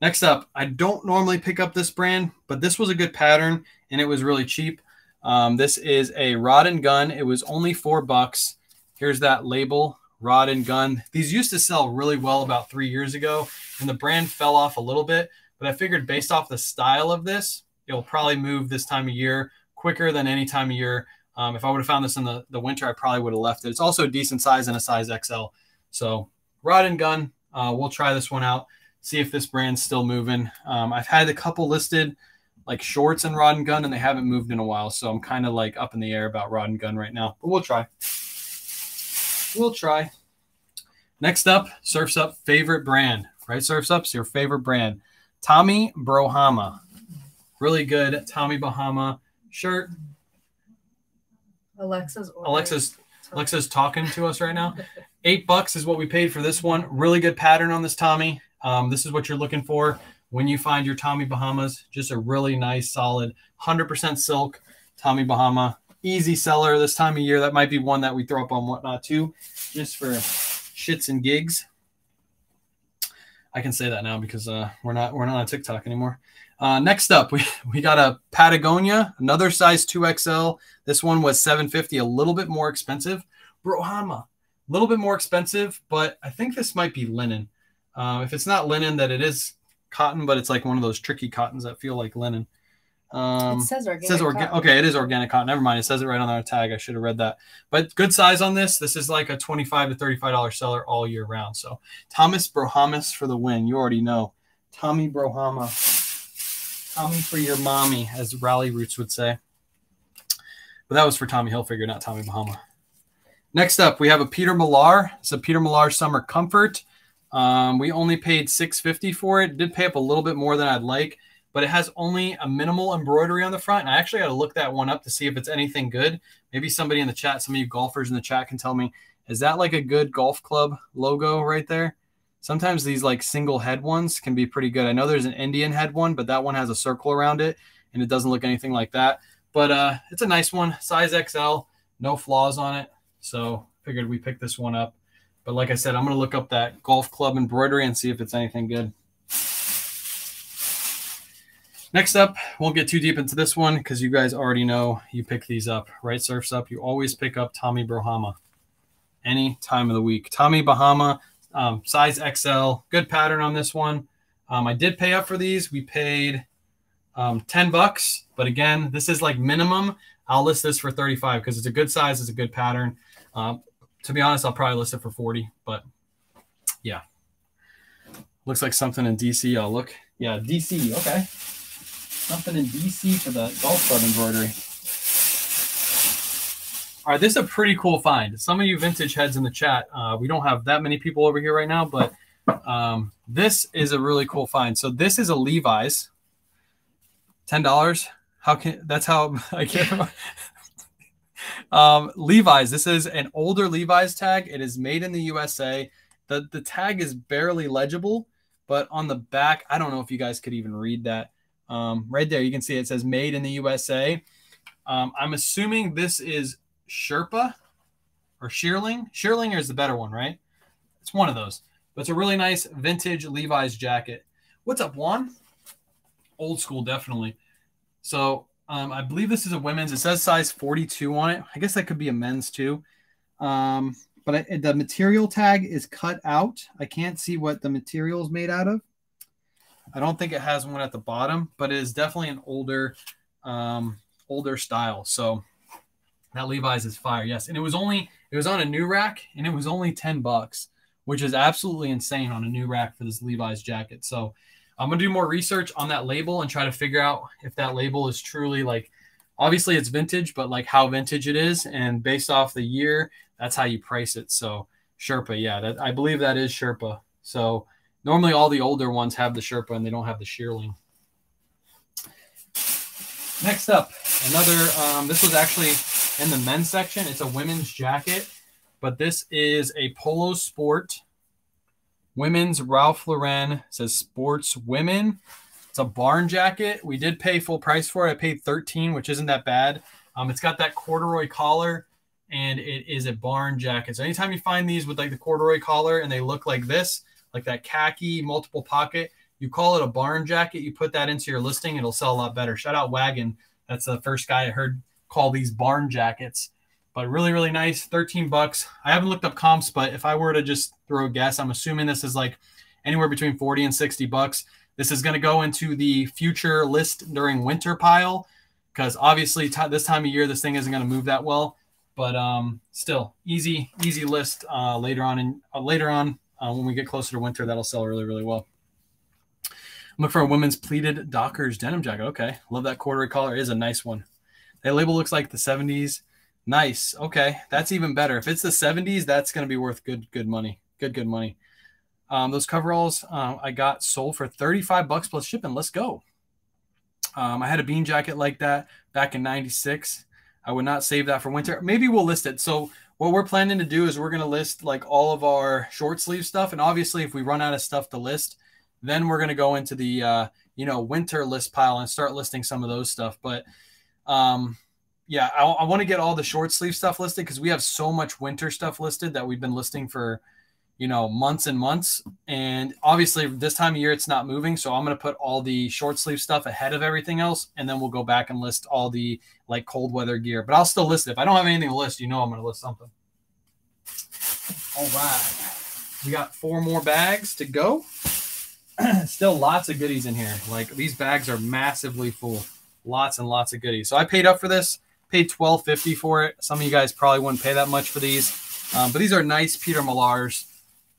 Next up, I don't normally pick up this brand, but this was a good pattern and it was really cheap. Um, this is a rod and gun. It was only four bucks. Here's that label, rod and gun. These used to sell really well about three years ago, and the brand fell off a little bit. But I figured based off the style of this, it'll probably move this time of year quicker than any time of year. Um, if I would have found this in the, the winter, I probably would have left it. It's also a decent size and a size XL. So rod and gun, uh, we'll try this one out see if this brand's still moving. Um, I've had a couple listed like shorts and rod and gun, and they haven't moved in a while. So I'm kind of like up in the air about rod and gun right now, but we'll try. We'll try. Next up, Surfs Up favorite brand, right? Surfs Up's your favorite brand. Tommy Bahama. Really good Tommy Bahama shirt. Alexa's. Alexa's Alexa's talking to us right now. Eight bucks is what we paid for this one. Really good pattern on this Tommy. Um, this is what you're looking for when you find your Tommy Bahamas. Just a really nice, solid, 100% silk Tommy Bahama. Easy seller this time of year. That might be one that we throw up on whatnot too, just for shits and gigs. I can say that now because uh, we're not we're not on TikTok anymore. Uh, next up, we, we got a Patagonia, another size 2XL. This one was 750, a little bit more expensive. Brohama, a little bit more expensive, but I think this might be linen. Uh, if it's not linen, that it is cotton, but it's like one of those tricky cottons that feel like linen. Um, it says organic. it says orga- okay, it is organic cotton. Never mind. It says it right on our tag. I should have read that. But good size on this. This is like a twenty-five to thirty-five dollar seller all year round. So Thomas Brohamas for the win. You already know. Tommy Brohama. Tommy for your mommy, as Rally Roots would say. But that was for Tommy Hilfiger, not Tommy Bahama. Next up, we have a Peter Millar. It's a Peter Millar Summer Comfort. Um, we only paid six fifty for it. Did pay up a little bit more than I'd like, but it has only a minimal embroidery on the front. And I actually got to look that one up to see if it's anything good. Maybe somebody in the chat, some of you golfers in the chat, can tell me is that like a good golf club logo right there? Sometimes these like single head ones can be pretty good. I know there's an Indian head one, but that one has a circle around it and it doesn't look anything like that. But uh, it's a nice one, size XL, no flaws on it. So figured we pick this one up. But like I said, I'm going to look up that golf club embroidery and see if it's anything good. Next up, won't get too deep into this one because you guys already know you pick these up, right? Surfs up, you always pick up Tommy Bahama any time of the week. Tommy Bahama, um, size XL, good pattern on this one. Um, I did pay up for these. We paid um, 10 bucks, but again, this is like minimum. I'll list this for 35 because it's a good size, it's a good pattern. To be honest, I'll probably list it for 40, but yeah. Looks like something in DC. I'll look. Yeah, DC. Okay. Something in DC for the golf club embroidery. All right, this is a pretty cool find. Some of you vintage heads in the chat, uh, we don't have that many people over here right now, but um, this is a really cool find. So this is a Levi's, ten dollars. How can that's how I can't. Um, Levi's. This is an older Levi's tag. It is made in the USA. the The tag is barely legible, but on the back, I don't know if you guys could even read that. Um, right there, you can see it says "Made in the USA." Um, I'm assuming this is Sherpa or Shearling. Shearling is the better one, right? It's one of those. But it's a really nice vintage Levi's jacket. What's up, Juan? Old school, definitely. So um, I believe this is a women's. It says size 42 on it. I guess that could be a men's too. Um, but I, the material tag is cut out. I can't see what the material is made out of. I don't think it has one at the bottom, but it is definitely an older, um, older style. So that Levi's is fire. Yes, and it was only it was on a new rack, and it was only ten bucks, which is absolutely insane on a new rack for this Levi's jacket. So I'm gonna do more research on that label and try to figure out if that label is truly like. Obviously, it's vintage, but like how vintage it is, and based off the year, that's how you price it. So Sherpa, yeah, that I believe that is Sherpa. So normally all the older ones have the Sherpa and they don't have the shearling. Next up, another. Um, this was actually in the men's section. It's a women's jacket, but this is a Polo Sport women's Ralph Lauren says Sports Women. It's a barn jacket. We did pay full price for it. I paid 13, which isn't that bad. Um, it's got that corduroy collar and it is a barn jacket. So anytime you find these with like the corduroy collar and they look like this, like that khaki multiple pocket, you call it a barn jacket. You put that into your listing, it'll sell a lot better. Shout out Wagon. That's the first guy I heard call these barn jackets. But really, really nice. 13 bucks. I haven't looked up comps, but if I were to just throw a guess, I'm assuming this is like anywhere between 40 and 60 bucks. This is going to go into the future list during winter pile because obviously this time of year this thing isn't going to move that well. But um, still, easy, easy list uh, later on. And uh, later on, uh, when we get closer to winter, that'll sell really, really well. Looking for a women's pleated Dockers denim jacket. Okay, love that corduroy collar. It is a nice one. That label looks like the 70s. Nice. Okay, that's even better. If it's the 70s, that's going to be worth good, good money. Good, good money. Um, those coveralls uh, I got sold for 35 bucks plus shipping. Let's go. Um, I had a bean jacket like that back in 96. I would not save that for winter. Maybe we'll list it. So what we're planning to do is we're going to list like all of our short sleeve stuff. And obviously if we run out of stuff to list, then we're going to go into the, uh, you know, winter list pile and start listing some of those stuff. But um, yeah, I, I want to get all the short sleeve stuff listed because we have so much winter stuff listed that we've been listing for, you know, months and months. And obviously, this time of year, it's not moving. So I'm going to put all the short sleeve stuff ahead of everything else. And then we'll go back and list all the like cold weather gear. But I'll still list it. If I don't have anything to list, you know, I'm going to list something. All right. We got four more bags to go. still lots of goodies in here. Like these bags are massively full. Lots and lots of goodies. So I paid up for this. Paid twelve fifty for it. Some of you guys probably wouldn't pay that much for these, um, but these are nice Peter Millar's.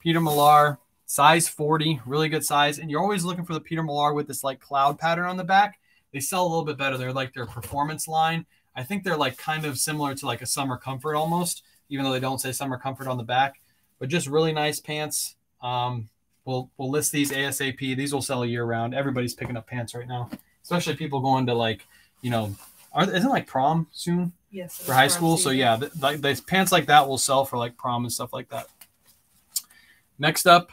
Peter Millar, size 40, really good size. And you're always looking for the Peter Millar with this like cloud pattern on the back. They sell a little bit better. They're like their performance line. I think they're like kind of similar to like a summer comfort almost, even though they don't say summer comfort on the back. But just really nice pants. Um, we'll we'll list these ASAP. These will sell year round. Everybody's picking up pants right now, especially people going to like, you know, are, isn't like prom soon? Yes. For high school, so yeah, like the, pants like that will sell for like prom and stuff like that. Next up,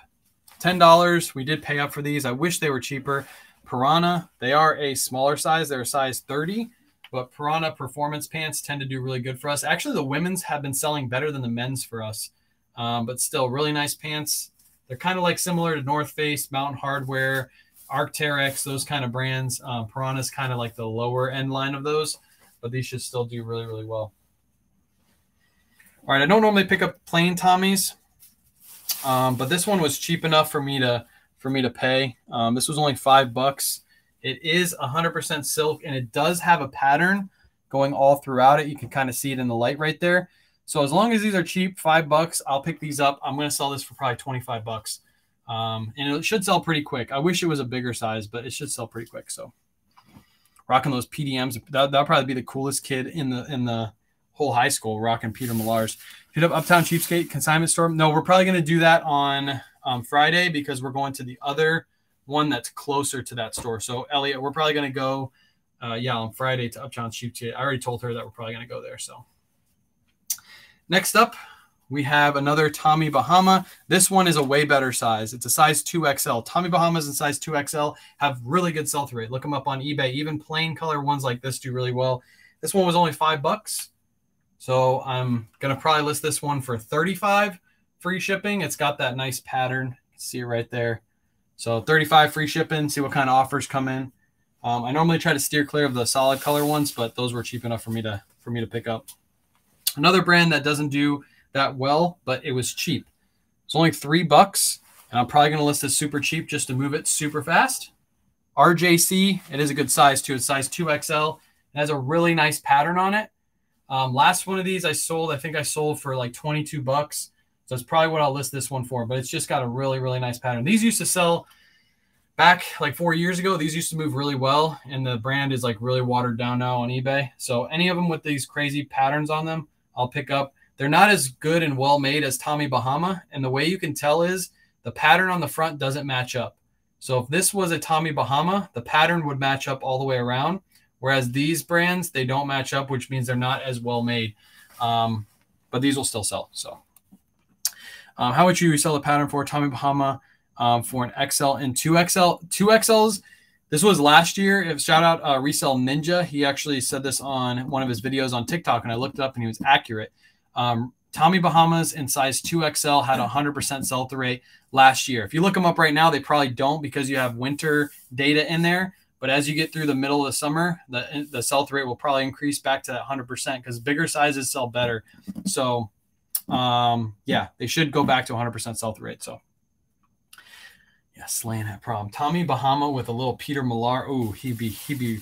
$10. We did pay up for these. I wish they were cheaper. Piranha, they are a smaller size. They're a size 30, but Piranha performance pants tend to do really good for us. Actually, the women's have been selling better than the men's for us, um, but still really nice pants. They're kind of like similar to North Face, Mountain Hardwear, Arc'teryx, those kind of brands. Um, Piranha's kind of like the lower end line of those, but these should still do really, really well. All right, I don't normally pick up plain Tommies. Um, but this one was cheap enough for me to for me to pay. Um, this was only five bucks. It is 100% silk and it does have a pattern going all throughout it. You can kind of see it in the light right there. So as long as these are cheap, five bucks, I'll pick these up. I'm going to sell this for probably 25 bucks. Um, and it should sell pretty quick. I wish it was a bigger size, but it should sell pretty quick. So rocking those PDMs, that, that'll probably be the coolest kid in the, in the whole high school rocking Peter Millar's hit up Uptown Cheapskate consignment store. No, we're probably going to do that on um, Friday because we're going to the other one that's closer to that store. So Elliot, we're probably going to go, uh, yeah, on Friday to Uptown Cheapskate. I already told her that we're probably going to go there. So next up, we have another Tommy Bahama. This one is a way better size. It's a size 2XL. Tommy Bahamas in size 2XL have really good sell-through rate. Look them up on eBay. Even plain color ones like this do really well. This one was only five bucks. So I'm going to probably list this one for 35 free shipping. It's got that nice pattern. see it right there. So 35 free shipping. See what kind of offers come in. Um, I normally try to steer clear of the solid color ones, but those were cheap enough for me to for me to pick up. Another brand that doesn't do that well, but it was cheap. It's only three bucks, and I'm probably going to list this super cheap just to move it super fast. RJC, it is a good size too. It's size 2XL. It has a really nice pattern on it. Um, last one of these I sold, I think I sold for like 22 bucks. So that's probably what I'll list this one for, but it's just got a really, really nice pattern. These used to sell back like four years ago. These used to move really well, and the brand is like really watered down now on eBay. So any of them with these crazy patterns on them, I'll pick up. They're not as good and well made as Tommy Bahama. And the way you can tell is the pattern on the front doesn't match up. So if this was a Tommy Bahama, the pattern would match up all the way around. Whereas these brands, they don't match up, which means they're not as well made. Um, but these will still sell. So, um, how would you sell a pattern for Tommy Bahama um, for an XL and 2XL? 2XLs, this was last year. If shout out uh, Resell Ninja, he actually said this on one of his videos on TikTok, and I looked it up and he was accurate. Um, Tommy Bahamas in size 2XL had 100% sell through rate last year. If you look them up right now, they probably don't because you have winter data in there. But as you get through the middle of the summer, the the sell through rate will probably increase back to that 100% because bigger sizes sell better. So, um, yeah, they should go back to 100% sell through rate. So, yeah, slaying that problem. Tommy Bahama with a little Peter Millar. Oh, he'd be he'd be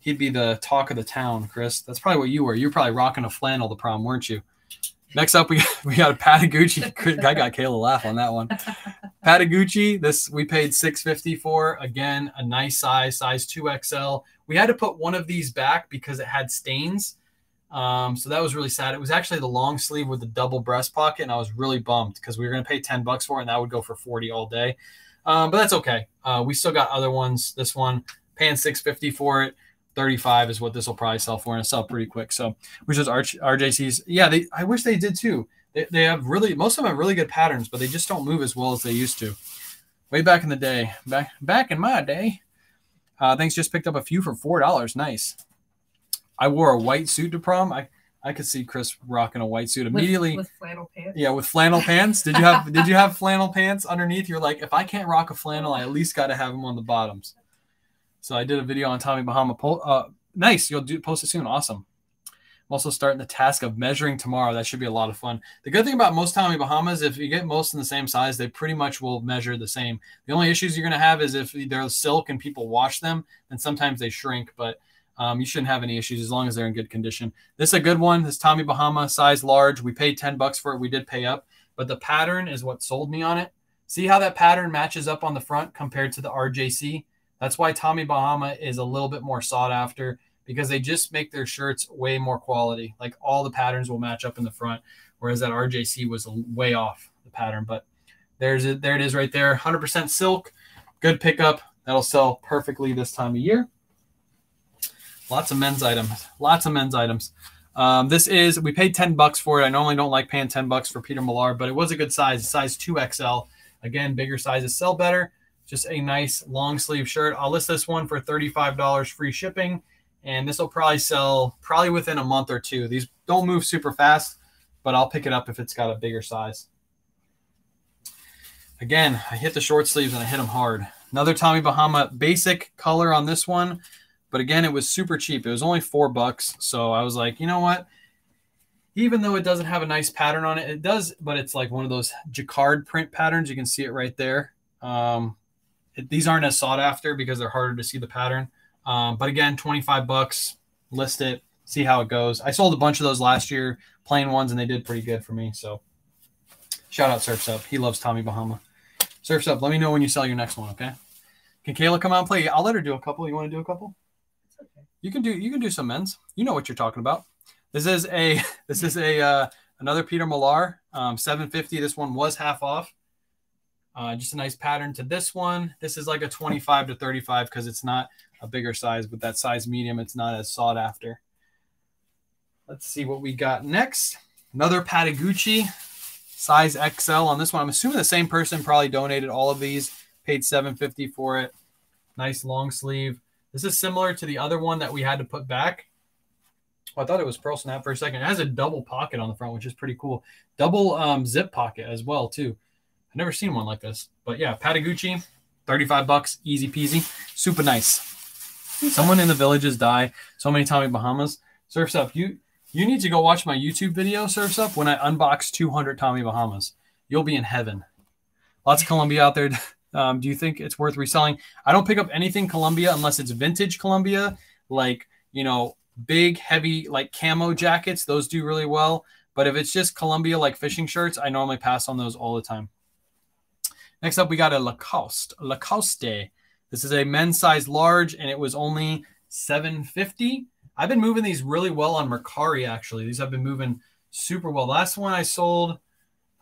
he'd be the talk of the town, Chris. That's probably what you were. You're probably rocking a flannel the prom, weren't you? Next up, we got, we got a Patagucci. I got Kayla laugh on that one. Patagucci. This we paid six fifty for. Again, a nice size, size two XL. We had to put one of these back because it had stains. Um, so that was really sad. It was actually the long sleeve with the double breast pocket, and I was really bummed because we were going to pay ten bucks for it, and that would go for forty all day. Um, but that's okay. Uh, we still got other ones. This one paying six fifty for it. 35 is what this will probably sell for and sell pretty quick. So, which is RJC's. Yeah, they, I wish they did too. They, they have really, most of them have really good patterns, but they just don't move as well as they used to. Way back in the day, back, back in my day, uh, things just picked up a few for $4. Nice. I wore a white suit to prom. I, I could see Chris rocking a white suit immediately. With, with flannel pants. Yeah, with flannel pants. Did you have did you have flannel pants underneath? You're like, if I can't rock a flannel, I at least got to have them on the bottoms. So I did a video on Tommy Bahama. Uh, nice. You'll do post it soon. Awesome. I'm also starting the task of measuring tomorrow. That should be a lot of fun. The good thing about most Tommy Bahamas, if you get most in the same size, they pretty much will measure the same. The only issues you're going to have is if they're silk and people wash them, and sometimes they shrink. But um, you shouldn't have any issues as long as they're in good condition. This is a good one. This Tommy Bahama size large. We paid 10 bucks for it. We did pay up, but the pattern is what sold me on it. See how that pattern matches up on the front compared to the RJC? That's why Tommy Bahama is a little bit more sought after because they just make their shirts way more quality. Like all the patterns will match up in the front, whereas that RJC was way off the pattern. But there's it. There it is right there. 100% silk. Good pickup. That'll sell perfectly this time of year. Lots of men's items. Lots of men's items. Um, this is we paid 10 bucks for it. I normally don't like paying 10 bucks for Peter Millar, but it was a good size, size 2XL. Again, bigger sizes sell better. Just a nice long sleeve shirt. I'll list this one for $35 free shipping, and this will probably sell probably within a month or two. These don't move super fast, but I'll pick it up if it's got a bigger size. Again, I hit the short sleeves and I hit them hard. Another Tommy Bahama basic color on this one. But again, it was super cheap. It was only four bucks. So I was like, you know what? Even though it doesn't have a nice pattern on it, it does, but it's like one of those jacquard print patterns. You can see it right there. Um, these aren't as sought after because they're harder to see the pattern. Um, but again, 25 bucks, list it, see how it goes. I sold a bunch of those last year, plain ones, and they did pretty good for me. So shout out Surfs Up. He loves Tommy Bahama. Surfs Up, let me know when you sell your next one, okay? Can Kayla come out and play? I'll let her do a couple. You want to do a couple? You can do you can do some men's. You know what you're talking about. This is a this is a uh, another Peter Millar um, 750. This one was half off. Uh, just a nice pattern to this one. This is like a 25 to 35 because it's not a bigger size, but that size medium, it's not as sought after. Let's see what we got next. Another Patagucci size XL on this one. I'm assuming the same person probably donated all of these, paid 750 for it. Nice long sleeve. This is similar to the other one that we had to put back. I thought it was pearl snap for a second. It has a double pocket on the front, which is pretty cool. Double um, zip pocket as well too. I've never seen one like this. But yeah, Patagucci, 35 bucks, easy peasy. Super nice. Someone in the villages die. So many Tommy Bahamas. Surfs Up, you you need to go watch my YouTube video, Surfs Up, when I unbox 200 Tommy Bahamas. You'll be in heaven. Lots of Columbia out there um, do you think it's worth reselling? I don't pick up anything Columbia unless it's vintage Columbia, like you know, big heavy like camo jackets. Those do really well. But if it's just Columbia like fishing shirts, I normally pass on those all the time. Next up, we got a Lacoste. Lacoste. This is a men's size large, and it was only 750. I've been moving these really well on Mercari. Actually, these have been moving super well. Last one I sold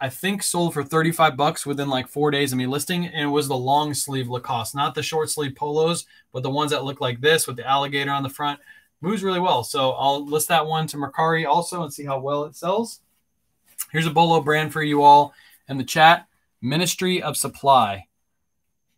I think sold for 35 bucks within like four days of me listing. And it was the long sleeve Lacoste, not the short sleeve polos, but the ones that look like this with the alligator on the front. Moves really well. So I'll list that one to Mercari also and see how well it sells. Here's a Bolo brand for you all in the chat Ministry of Supply.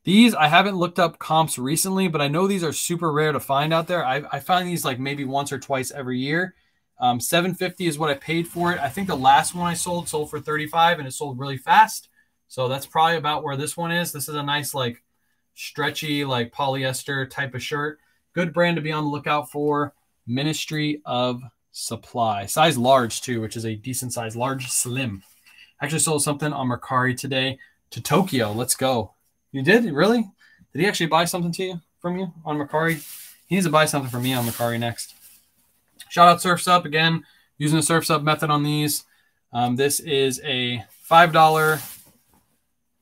These, I haven't looked up comps recently, but I know these are super rare to find out there. I, I find these like maybe once or twice every year. Um, 750 is what I paid for it. I think the last one I sold sold for 35 and it sold really fast. So that's probably about where this one is. This is a nice like stretchy like polyester type of shirt. Good brand to be on the lookout for. Ministry of Supply. Size large too, which is a decent size. Large slim. Actually sold something on Mercari today to Tokyo. Let's go. You did? Really? Did he actually buy something to you from you on Mercari? He needs to buy something from me on Mercari next. Shout out Surfs Up again, using the Surfs Up method on these. Um, this is a $5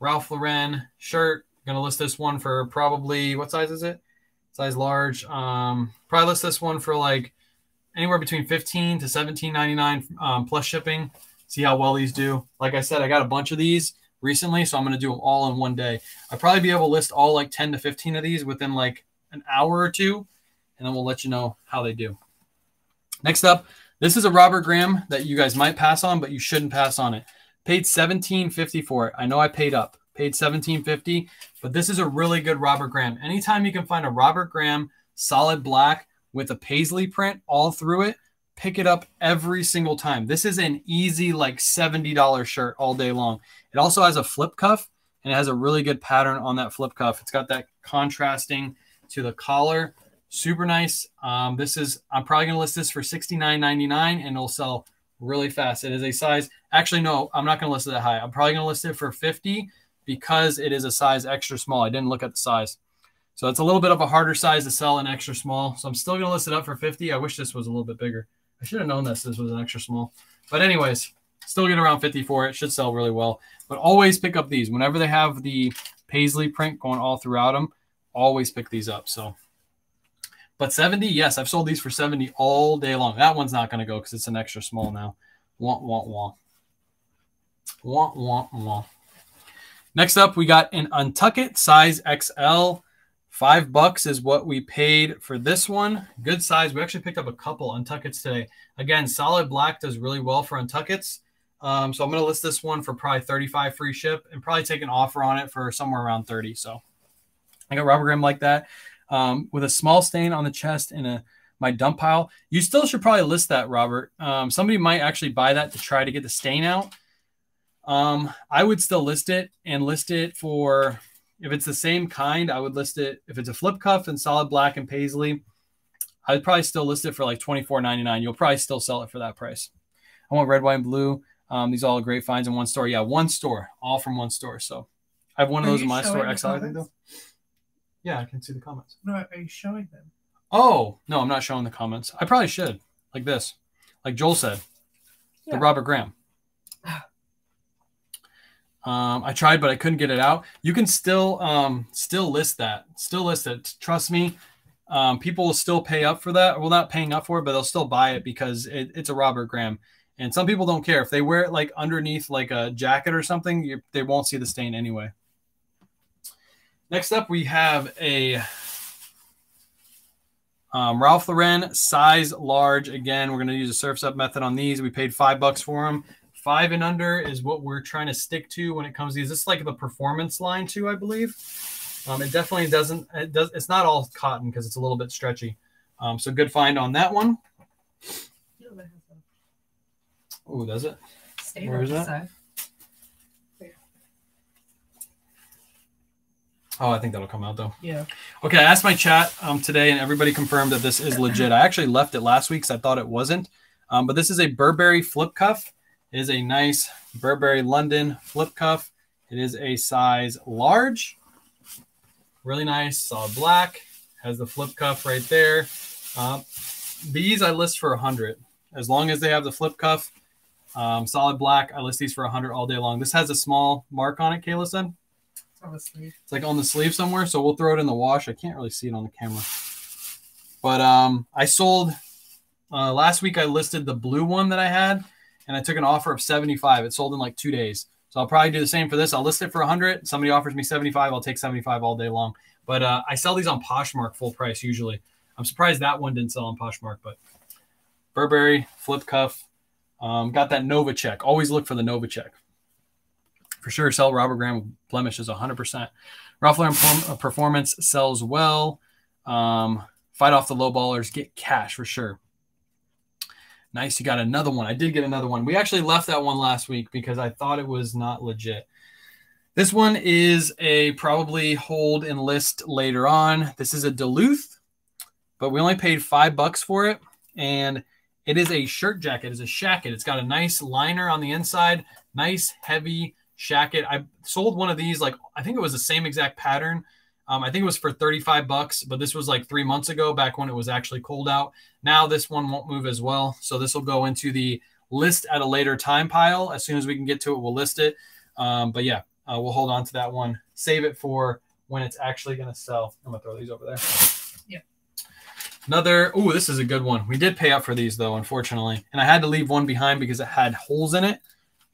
Ralph Lauren shirt. To list this one for probably, what size is it? Size large. Um, probably list this one for like anywhere between 15 to 17.99 um, plus shipping. See how well these do. Like I said, I got a bunch of these recently, so I'm going to do them all in one day. I'll probably be able to list all like 10 to 15 of these within like an hour or two, and then we'll let you know how they do. Next up, this is a Robert Graham that you guys might pass on, but you shouldn't pass on it. Paid 17.50 for it. I know I paid up. Paid 17.50, but this is a really good Robert Graham. Anytime you can find a Robert Graham solid black with a paisley print all through it, pick it up every single time. This is an easy like $70 shirt all day long. It also has a flip cuff and it has a really good pattern on that flip cuff. It's got that contrasting to the collar. Super nice. Um, this is, I'm probably going to list this for $69.99 and it'll sell really fast. It is a size, actually, no, I'm not going to list it that high. I'm probably going to list it for 50 because it is a size extra small. I didn't look at the size. So it's a little bit of a harder size to sell an extra small. So I'm still going to list it up for 50. I wish this was a little bit bigger. I should have known this. This was an extra small. But anyways, still get around 50 for it. Should sell really well. But always pick up these. Whenever they have the paisley print going all throughout them, always pick these up. So, but 70, yes, I've sold these for 70 all day long. That one's not going to go because it's an extra small now. Want, want, want. Want, want, want. Next up, we got an Untuckit size XL. Five bucks is what we paid for this one. Good size. We actually picked up a couple Untuckits today. Again, solid black does really well for Untuckits. Um, so I'm going to list this one for probably 35 free ship and probably take an offer on it for somewhere around 30. So I got Robert Graham like that um, with a small stain on the chest and a my dump pile. You still should probably list that, Robert. Um, somebody might actually buy that to try to get the stain out. Um, I would still list it and list it for if it's the same kind, I would list it if it's a flip cuff and solid black and paisley. I'd probably still list it for like twenty four ninety nine. You'll probably still sell it for that price. I want red, white, and blue. Um, these are all great finds in one store. Yeah, one store, all from one store. So I have one of those in my store. XL, I think though. Yeah, I can see the comments. No, are you showing them? Oh no, I'm not showing the comments. I probably should, like this, like Joel said, Yeah. the Robert Graham. Um, I tried, but I couldn't get it out. You can still um, still list that. Still list it. Trust me, um, people will still pay up for that. Well, not paying up for it, but they'll still buy it because it, it's a Robert Graham. And some people don't care if they wear it like underneath like a jacket or something. You, they won't see the stain anyway. Next up, we have a um, Ralph Lauren size large. Again, we're going to use a surf's up method on these. We paid five bucks for them. Five and under is what we're trying to stick to when it comes to these. This is like the performance line too, I believe. Um, it definitely doesn't. It does. It's not all cotton because it's a little bit stretchy. Um, so good find on that one. Oh, does it? Stay Where is that? side. Oh, I think that'll come out though. Yeah. Okay, I asked my chat um, today, and everybody confirmed that this is legit. I actually left it last week because I thought it wasn't. Um, but this is a Burberry flip cuff. It is a nice Burberry London flip cuff. It is a size large. Really nice, solid black. Has the flip cuff right there. Um, these I list for 100 As long as they have the flip cuff, um, solid black, I list these for 100 all day long. This has a small mark on it, Kayla said. It's on the sleeve. It's like on the sleeve somewhere, so we'll throw it in the wash. I can't really see it on the camera. But um, I sold uh, last week. I listed the blue one that I had, and I took an offer of 75. It sold in like two days. So I'll probably do the same for this. I'll list it for 100. Somebody offers me 75. I'll take 75 all day long. But uh, I sell these on Poshmark full price usually. I'm surprised that one didn't sell on Poshmark, but Burberry flip cuff. Um, got that Nova check. Always look for the Nova check for sure sell Robert Graham blemishes 100%. Ralph Lauren uh, Performance sells well. Um, fight off the low ballers, get cash for sure. Nice. You got another one. I did get another one. We actually left that one last week because I thought it was not legit. This one is a probably hold and list later on. This is a Duluth, but we only paid five bucks for it. And it is a shirt jacket. It's a shacket. It's got a nice liner on the inside, nice heavy shacket. I sold one of these like I think it was the same exact pattern. Um, I think it was for 35 bucks, but this was like three months ago, back when it was actually cold out. Now this one won't move as well, so this will go into the list at a later time pile. As soon as we can get to it, we'll list it. Um, but yeah, uh, we'll hold on to that one. Save it for when it's actually going to sell. I'm gonna throw these over there. Yeah. Another. Oh, this is a good one. We did pay up for these though, unfortunately, and I had to leave one behind because it had holes in it.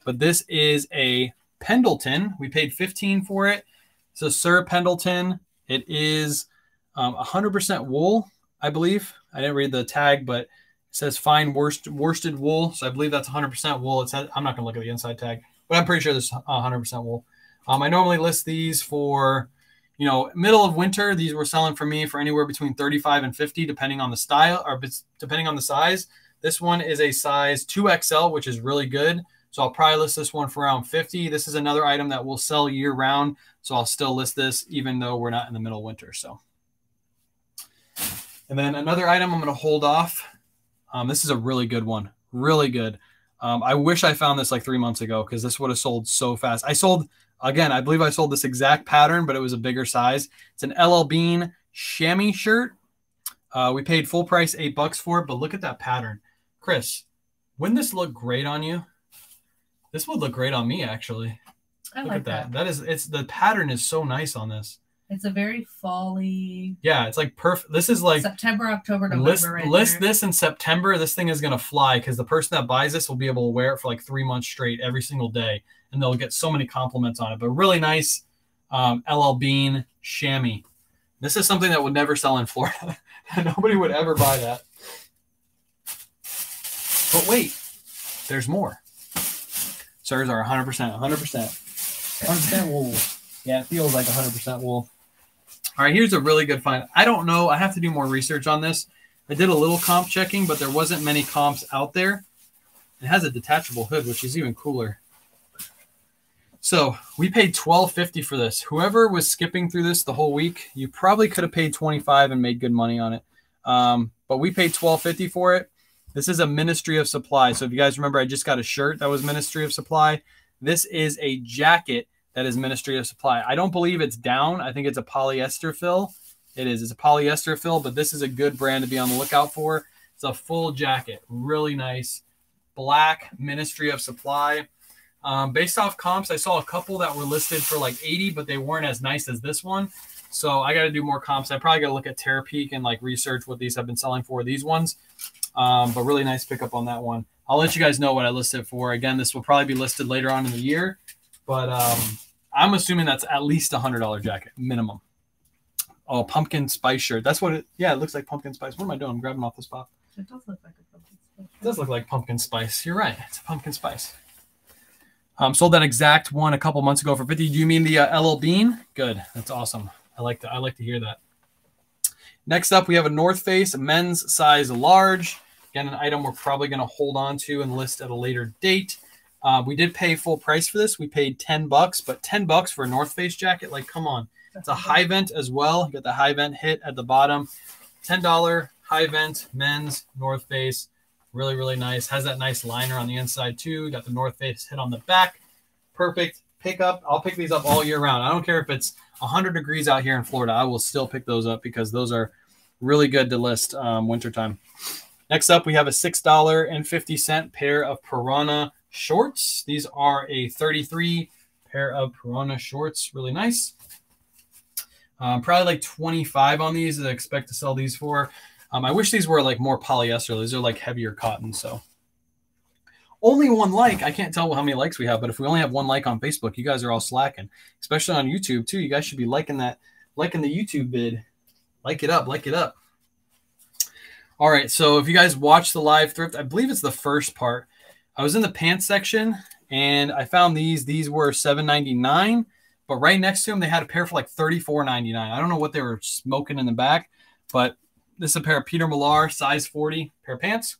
But this is a Pendleton. We paid 15 for it. It's a Sir Pendleton. It is um, 100% wool, I believe. I didn't read the tag, but it says fine worst, worsted wool. So I believe that's 100% wool. It says, I'm not going to look at the inside tag, but I'm pretty sure this is 100% wool. Um, I normally list these for, you know, middle of winter. These were selling for me for anywhere between 35 and 50, depending on the style or depending on the size. This one is a size 2XL, which is really good. So I'll probably list this one for around 50. This is another item that will sell year round. So I'll still list this even though we're not in the middle of winter. So, and then another item I'm going to hold off. Um, this is a really good one. Really good. Um, I wish I found this like three months ago because this would have sold so fast. I sold, again, I believe I sold this exact pattern, but it was a bigger size. It's an LL Bean chamois shirt. Uh, we paid full price, eight bucks for it, but look at that pattern. Chris, wouldn't this look great on you? This would look great on me, actually. I Look like at that. that. That is, it's the pattern is so nice on this. It's a very folly Yeah, it's like perfect. This is like September, October, November. list right list this in September. This thing is gonna fly because the person that buys this will be able to wear it for like three months straight every single day, and they'll get so many compliments on it. But really nice, um, LL Bean chamois. This is something that would never sell in Florida. Nobody would ever buy that. But wait, there's more. Sirs are 100%, 100%. 100% wool. Yeah, it feels like 100% wool. All right, here's a really good find. I don't know. I have to do more research on this. I did a little comp checking, but there wasn't many comps out there. It has a detachable hood, which is even cooler. So we paid twelve fifty for this. Whoever was skipping through this the whole week, you probably could have paid twenty five and made good money on it. Um, but we paid twelve fifty for it. This is a Ministry of Supply. So if you guys remember, I just got a shirt that was Ministry of Supply. This is a jacket that is Ministry of Supply. I don't believe it's down. I think it's a polyester fill. It is. It's a polyester fill, but this is a good brand to be on the lookout for. It's a full jacket, really nice, black Ministry of Supply. Um, based off comps, I saw a couple that were listed for like 80, but they weren't as nice as this one. So I got to do more comps. I probably got to look at Terapeak and like research what these have been selling for. These ones, um, but really nice pickup on that one. I'll let you guys know what I listed for. Again, this will probably be listed later on in the year, but um, I'm assuming that's at least a hundred dollar jacket minimum. Oh, pumpkin spice shirt. That's what it. Yeah, it looks like pumpkin spice. What am I doing? I'm grabbing off the spot. It does look like a pumpkin spice. It does look like pumpkin spice. You're right. It's a pumpkin spice. Um, sold that exact one a couple months ago for 50. Do you mean the uh, LL Bean? Good. That's awesome. I like that. I like to hear that. Next up, we have a North Face men's size large. Again, an item we're probably going to hold on to and list at a later date. Uh, we did pay full price for this. We paid 10 bucks, but 10 bucks for a North Face jacket, like, come on. It's a HyVent as well. You got the HyVent hit at the bottom. $10 HyVent men's North Face. Really, really nice. Has that nice liner on the inside too. Got the North Face hit on the back. Perfect. Pick up. I'll pick these up all year round. I don't care if it's 100 degrees out here in Florida. I will still pick those up because those are really good to list um, wintertime. Next up, we have a $6.50 pair of Piranha shorts. These are a 33 pair of Piranha shorts. Really nice. Um, probably like 25 on these I expect to sell these for. Um, I wish these were like more polyester. These are like heavier cotton. So only one like. I can't tell how many likes we have, but if we only have one like on Facebook, you guys are all slacking. Especially on YouTube too. You guys should be liking that, liking the YouTube vid. Like it up, like it up. All right. So if you guys watch the live thrift, I believe it's the first part. I was in the pants section and I found these. These were $7.99, but right next to them they had a pair for like $34.99. I don't know what they were smoking in the back, but this is a pair of Peter Millar size 40 pair of pants.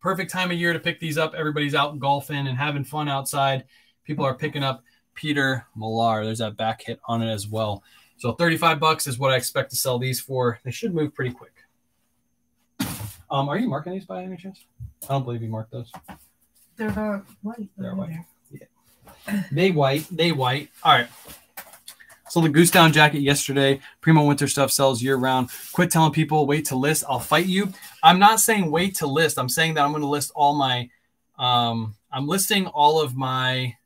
Perfect time of year to pick these up. Everybody's out golfing and having fun outside. People are picking up Peter Millar. There's that back hit on it as well. So 35 bucks is what I expect to sell these for. They should move pretty quick. Um, are you marking these by any chance? I don't believe you marked those. They're white. They're white. there. They white. They white. All right. So the goose down jacket yesterday. Primo winter stuff sells year round. Quit telling people wait to list. I'll fight you. I'm not saying wait to list. I'm saying that I'm going to list all my. Um, I'm listing all of my,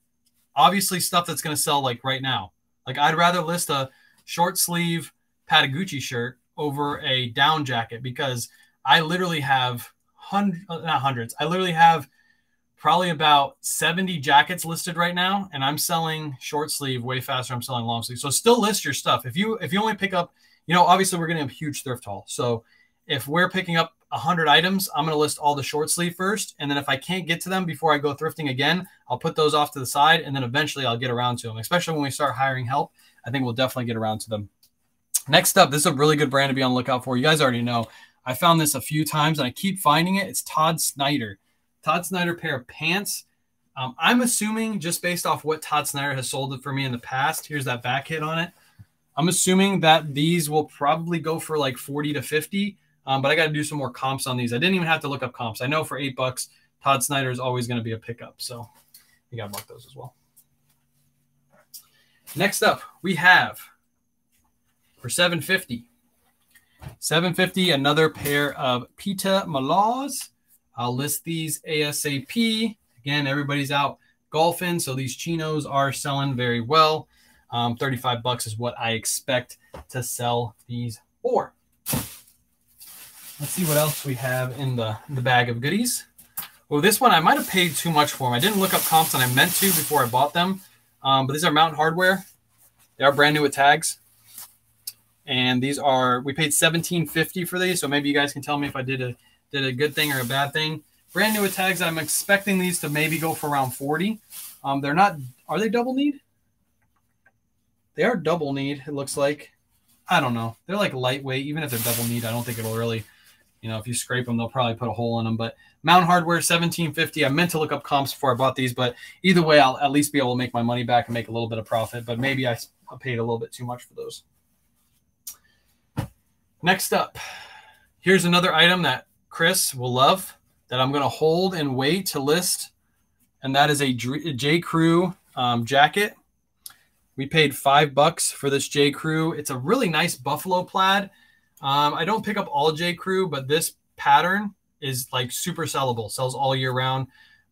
obviously stuff that's going to sell like right now. Like I'd rather list a short sleeve Patagucci shirt over a down jacket because I literally have hundreds, not hundreds. I literally have probably about 70 jackets listed right now and i'm selling short sleeve way faster i'm selling long sleeve. So still list your stuff. If you if you only pick up you know obviously we're getting a huge thrift haul. So if we're picking up 100 items i'm going to list all the short sleeve first and then if i can't get to them before i go thrifting again i'll put those off to the side and then eventually i'll get around to them especially when we start hiring help i think we'll definitely get around to them. Next up this is a really good brand to be on the lookout for. You guys already know. I found this a few times and I keep finding it. It's Todd Snyder. Todd Snyder pair of pants. Um, I'm assuming just based off what Todd Snyder has sold it for me in the past. Here's that back hit on it. I'm assuming that these will probably go for like 40 to 50. Um, but I got to do some more comps on these. I didn't even have to look up comps. I know for eight bucks, Todd Snyder is always going to be a pickup. So you got to mark those as well. Next up, we have for 750. 750, another pair of Peter Millar's. I'll list these ASAP. Again, everybody's out golfing, so these chinos are selling very well. Um, 35 bucks is what I expect to sell these for. Let's see what else we have in the, the bag of goodies. Well, this one I might have paid too much for them. I didn't look up comps and I meant to before I bought them. Um, but these are Mountain Hardwear. They are brand new with tags. And these are we paid 17.50 for these. So maybe you guys can tell me if I did a did a good thing or a bad thing. Brand new with tags. I'm expecting these to maybe go for around 40. Um, they're not are they double knee? They are double knee, it looks like. I don't know. They're like lightweight. Even if they're double knee, I don't think it'll really, you know, if you scrape them, they'll probably put a hole in them. But Mountain Hardwear 1750. I meant to look up comps before I bought these, but either way, I'll at least be able to make my money back and make a little bit of profit. But maybe I paid a little bit too much for those. Next up, here's another item that Chris will love that I'm going to hold and wait to list. And that is a J. Crew um, jacket. We paid five bucks for this J. Crew. It's a really nice buffalo plaid. Um, I don't pick up all J. Crew, but this pattern is like super sellable. Sells all year round.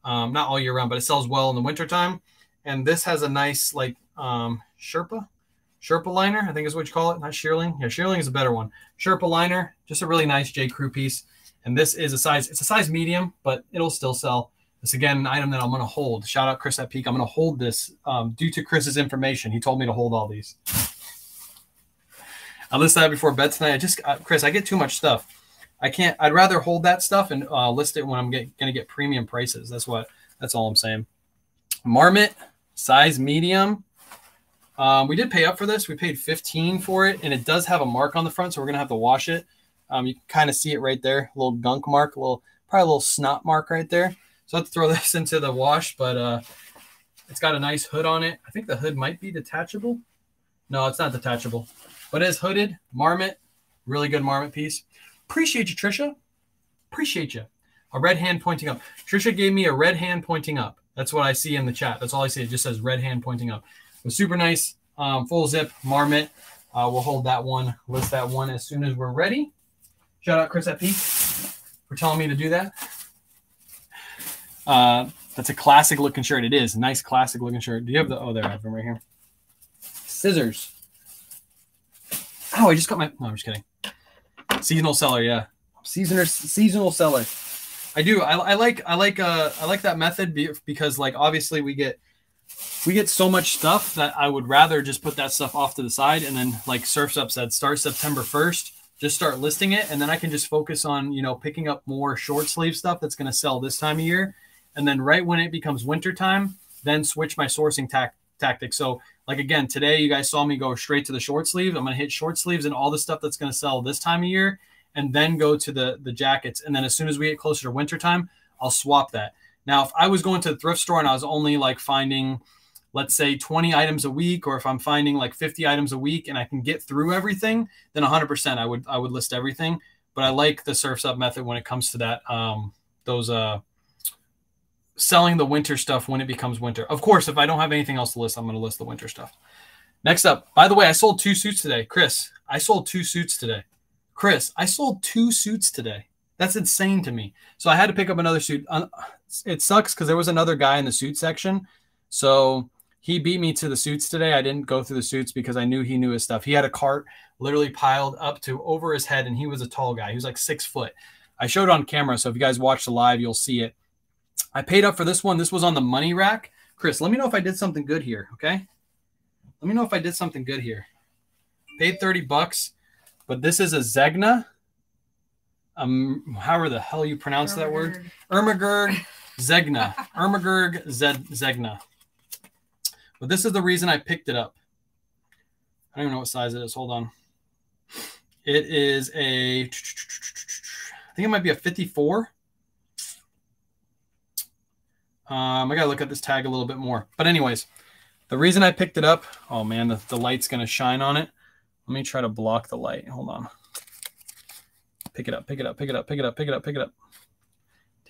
Um, not all year round, but it sells well in the wintertime. And this has a nice like um, Sherpa, Sherpa liner, I think is what you call it. Not shearling. Yeah, shearling is a better one. Sherpa liner, just a really nice J. Crew piece. And this is a size, it's a size medium, but it'll still sell. This again, an item that I'm going to hold. Shout out Chris at Peak. I'm going to hold this um, due to Chris's information. He told me to hold all these. I listed that before bed tonight. I just, uh, Chris, I get too much stuff. I can't. I'd rather hold that stuff and uh, list it when I'm going to get premium prices. That's what. That's all I'm saying. Marmot size medium. Um, we did pay up for this. We paid 15 for it, and it does have a mark on the front, so we're gonna have to wash it. Um, you can kind of see it right there, a little gunk mark, a little probably a little snot mark right there. So I have to throw this into the wash, but uh, it's got a nice hood on it. I think the hood might be detachable. No, it's not detachable, but it is hooded. Marmot, really good marmot piece. Appreciate you, Trisha. Appreciate you. A red hand pointing up. Trisha gave me a red hand pointing up. That's what I see in the chat. That's all I see. It just says red hand pointing up. It super nice. Um, full zip marmot. Uh, we'll hold that one, list that one as soon as we're ready. Shout out Chris at Peak for telling me to do that. Uh, that's a classic looking shirt. It is a nice classic looking shirt. Do you have the? Oh, there I have them right here. Scissors. Oh, I just got my. No, I'm just kidding. Seasonal seller, yeah. Seasonal seasonal seller. I do. I, I like. I like. Uh, I like that method because, like, obviously, we get we get so much stuff that I would rather just put that stuff off to the side and then, like Surfs Up said, start September first just start listing it and then I can just focus on, you know, picking up more short sleeve stuff that's going to sell this time of year and then right when it becomes winter time, then switch my sourcing tac- tactic. So, like again, today you guys saw me go straight to the short sleeve. I'm going to hit short sleeves and all the stuff that's going to sell this time of year, and then go to the the jackets. And then as soon as we get closer to winter time, I'll swap that. Now, if I was going to the thrift store and I was only like finding, let's say 20 items a week, or if I'm finding like 50 items a week and I can get through everything, then 100% I would I would list everything. But I like the surfs up method when it comes to that. Um, those uh selling the winter stuff when it becomes winter. Of course, if I don't have anything else to list, I'm going to list the winter stuff. Next up, by the way, I sold two suits today. Chris, I sold two suits today. Chris, I sold two suits today. That's insane to me. So I had to pick up another suit. It sucks because there was another guy in the suit section. So he beat me to the suits today. I didn't go through the suits because I knew he knew his stuff. He had a cart literally piled up to over his head, and he was a tall guy. He was like six foot. I showed on camera. So if you guys watch the live, you'll see it. I paid up for this one. This was on the money rack. Chris, let me know if I did something good here, okay? Let me know if I did something good here. Paid 30 bucks, but this is a Zegna. Um, however the hell you pronounce that word. Ermagerd Zegna. Ermagerd Zegna. But this is the reason I picked it up. I don't even know what size it is. Hold on. It is a I think it might be a 54. Um, I gotta look at this tag a little bit more. But anyways, the reason I picked it up, oh man, the, the light's gonna shine on it. Let me try to block the light. Hold on. Pick it up, pick it up, pick it up, pick it up, pick it up, pick it up.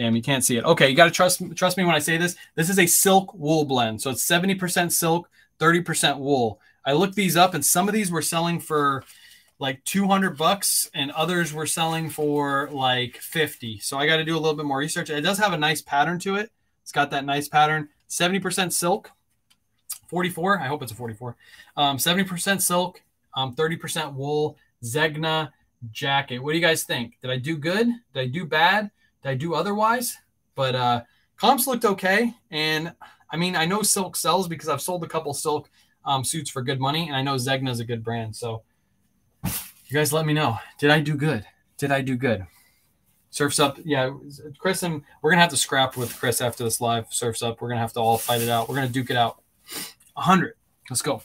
Damn, you can't see it. Okay, you gotta trust trust me when I say this. This is a silk wool blend. So it's 70% silk, 30% wool. I looked these up and some of these were selling for like 200 bucks and others were selling for like 50. So I got to do a little bit more research. It does have a nice pattern to it. It's got that nice pattern. 70% silk, 44. I hope it's a 44. Um, 70% silk, um, 30% wool, Zegna jacket. What do you guys think? Did I do good? Did I do bad? Did I do otherwise? But uh, comps looked okay. And I mean, I know silk sells because I've sold a couple silk um, suits for good money. And I know Zegna is a good brand. So you guys let me know. Did I do good? Did I do good? Surfs up, yeah. Chris and we're gonna have to scrap with Chris after this live. Surfs up, we're gonna have to all fight it out. We're gonna duke it out. 100. Let's go.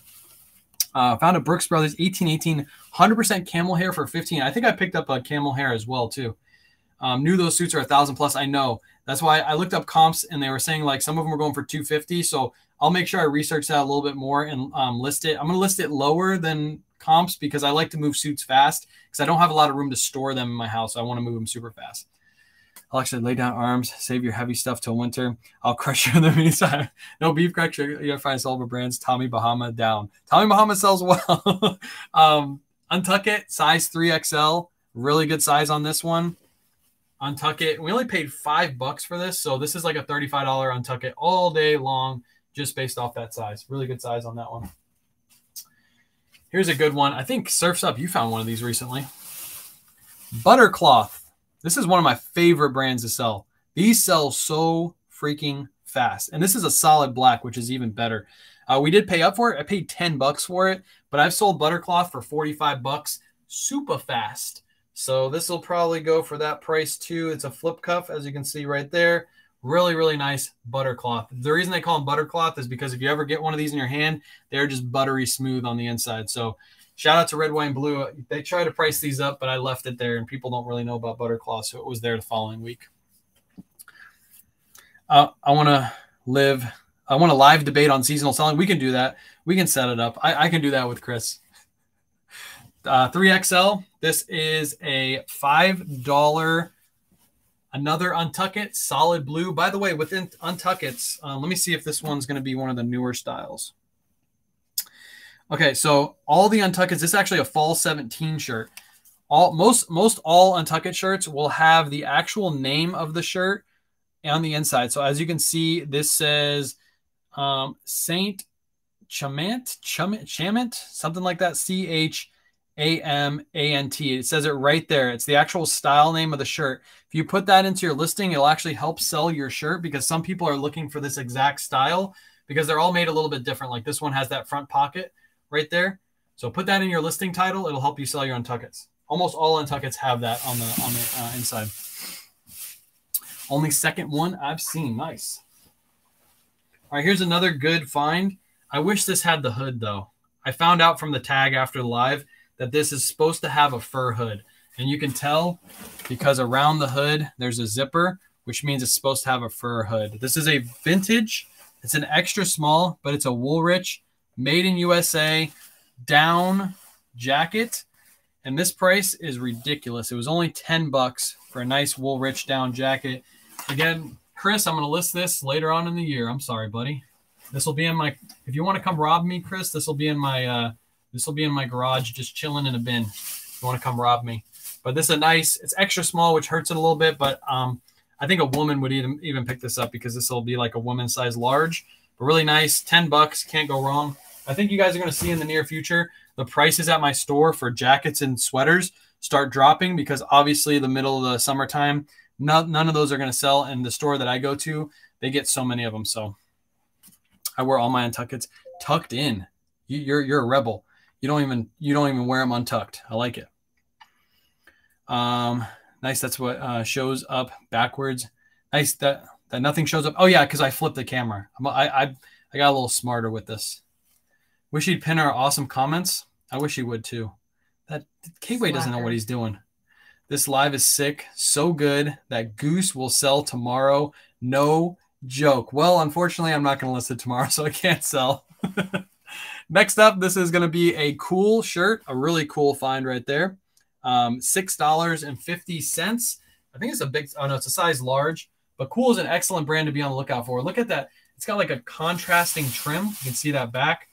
Uh, found a Brooks Brothers 1818 100% camel hair for 15. I think I picked up a camel hair as well too. Um, knew those suits are a thousand plus. I know. That's why I looked up comps and they were saying like some of them were going for 250. So I'll make sure I research that a little bit more and um, list it. I'm gonna list it lower than comps because I like to move suits fast because I don't have a lot of room to store them in my house. I want to move them super fast. I'll actually lay down arms, save your heavy stuff till winter. I'll crush you in the meantime. No beef crusher. You gotta find Solver brands. Tommy Bahama down. Tommy Bahama sells well. um, Untuckit, size 3XL. Really good size on this one. Untuckit. We only paid five bucks for this, so this is like a $35 Untuckit all day long, just based off that size. Really good size on that one. Here's a good one. I think Surfs Up, you found one of these recently. Buttercloth. This is one of my favorite brands to sell. These sell so freaking fast. And this is a solid black, which is even better. Uh, we did pay up for it. I paid 10 bucks for it, but I've sold Buttercloth for 45 bucks super fast. So this will probably go for that price too. It's a flip cuff, as you can see right there. Really, really nice butter cloth. The reason they call them butter cloth is because if you ever get one of these in your hand, they're just buttery smooth on the inside. So shout out to Red, and Blue. They try to price these up, but I left it there, and people don't really know about butter cloth, so it was there the following week. Uh, I want to live. I want a live debate on seasonal selling. We can do that. We can set it up. I, I can do that with Chris. Uh, 3XL. This is a $5 Another Untuckit, solid blue. By the way, within Untuckits, uh, let me see if this one's going to be one of the newer styles. Okay, so all the Untuckits, this is actually a fall 17 shirt. All most most all Untuckit shirts will have the actual name of the shirt on the inside. So as you can see, this says um, Saint Chamant, Chamant, Chamant, something like that. C H a M A N T. It says it right there. It's the actual style name of the shirt. If you put that into your listing, it'll actually help sell your shirt because some people are looking for this exact style because they're all made a little bit different. Like this one has that front pocket right there. So put that in your listing title. It'll help you sell your untuckits. Almost all untuckits have that on the on the uh, inside. Only second one I've seen. Nice. All right, here's another good find. I wish this had the hood though. I found out from the tag after live that this is supposed to have a fur hood. And you can tell because around the hood, there's a zipper, which means it's supposed to have a fur hood. This is a vintage. It's an extra small, but it's a Woolrich made in USA down jacket. And this price is ridiculous. It was only 10 bucks for a nice Woolrich down jacket. Again, Chris, I'm going to list this later on in the year. I'm sorry, buddy. This will be in my, if you want to come rob me, Chris, this will be in my, uh, this will be in my garage, just chilling in a bin. If you want to come rob me. But this is a nice. It's extra small, which hurts it a little bit. But um, I think a woman would even even pick this up because this will be like a woman size large. But really nice, ten bucks, can't go wrong. I think you guys are going to see in the near future the prices at my store for jackets and sweaters start dropping because obviously the middle of the summertime, none, none of those are going to sell. And the store that I go to, they get so many of them. So I wear all my Untuckits tucked in. You, you're you're a rebel. You don't even you don't even wear them untucked. I like it. Um, nice. That's what uh, shows up backwards. Nice that that nothing shows up. Oh yeah, because I flipped the camera. I, I I got a little smarter with this. Wish he'd pin our awesome comments. I wish he would too. That K-Way doesn't know what he's doing. This live is sick, so good that Goose will sell tomorrow. No joke. Well, unfortunately, I'm not going to list it tomorrow, so I can't sell. Next up, this is going to be a cool shirt, a really cool find right there. Um, $6.50. I think it's a big, oh no, it's a size large, but Kuhl is an excellent brand to be on the lookout for. Look at that. It's got like a contrasting trim. You can see that back.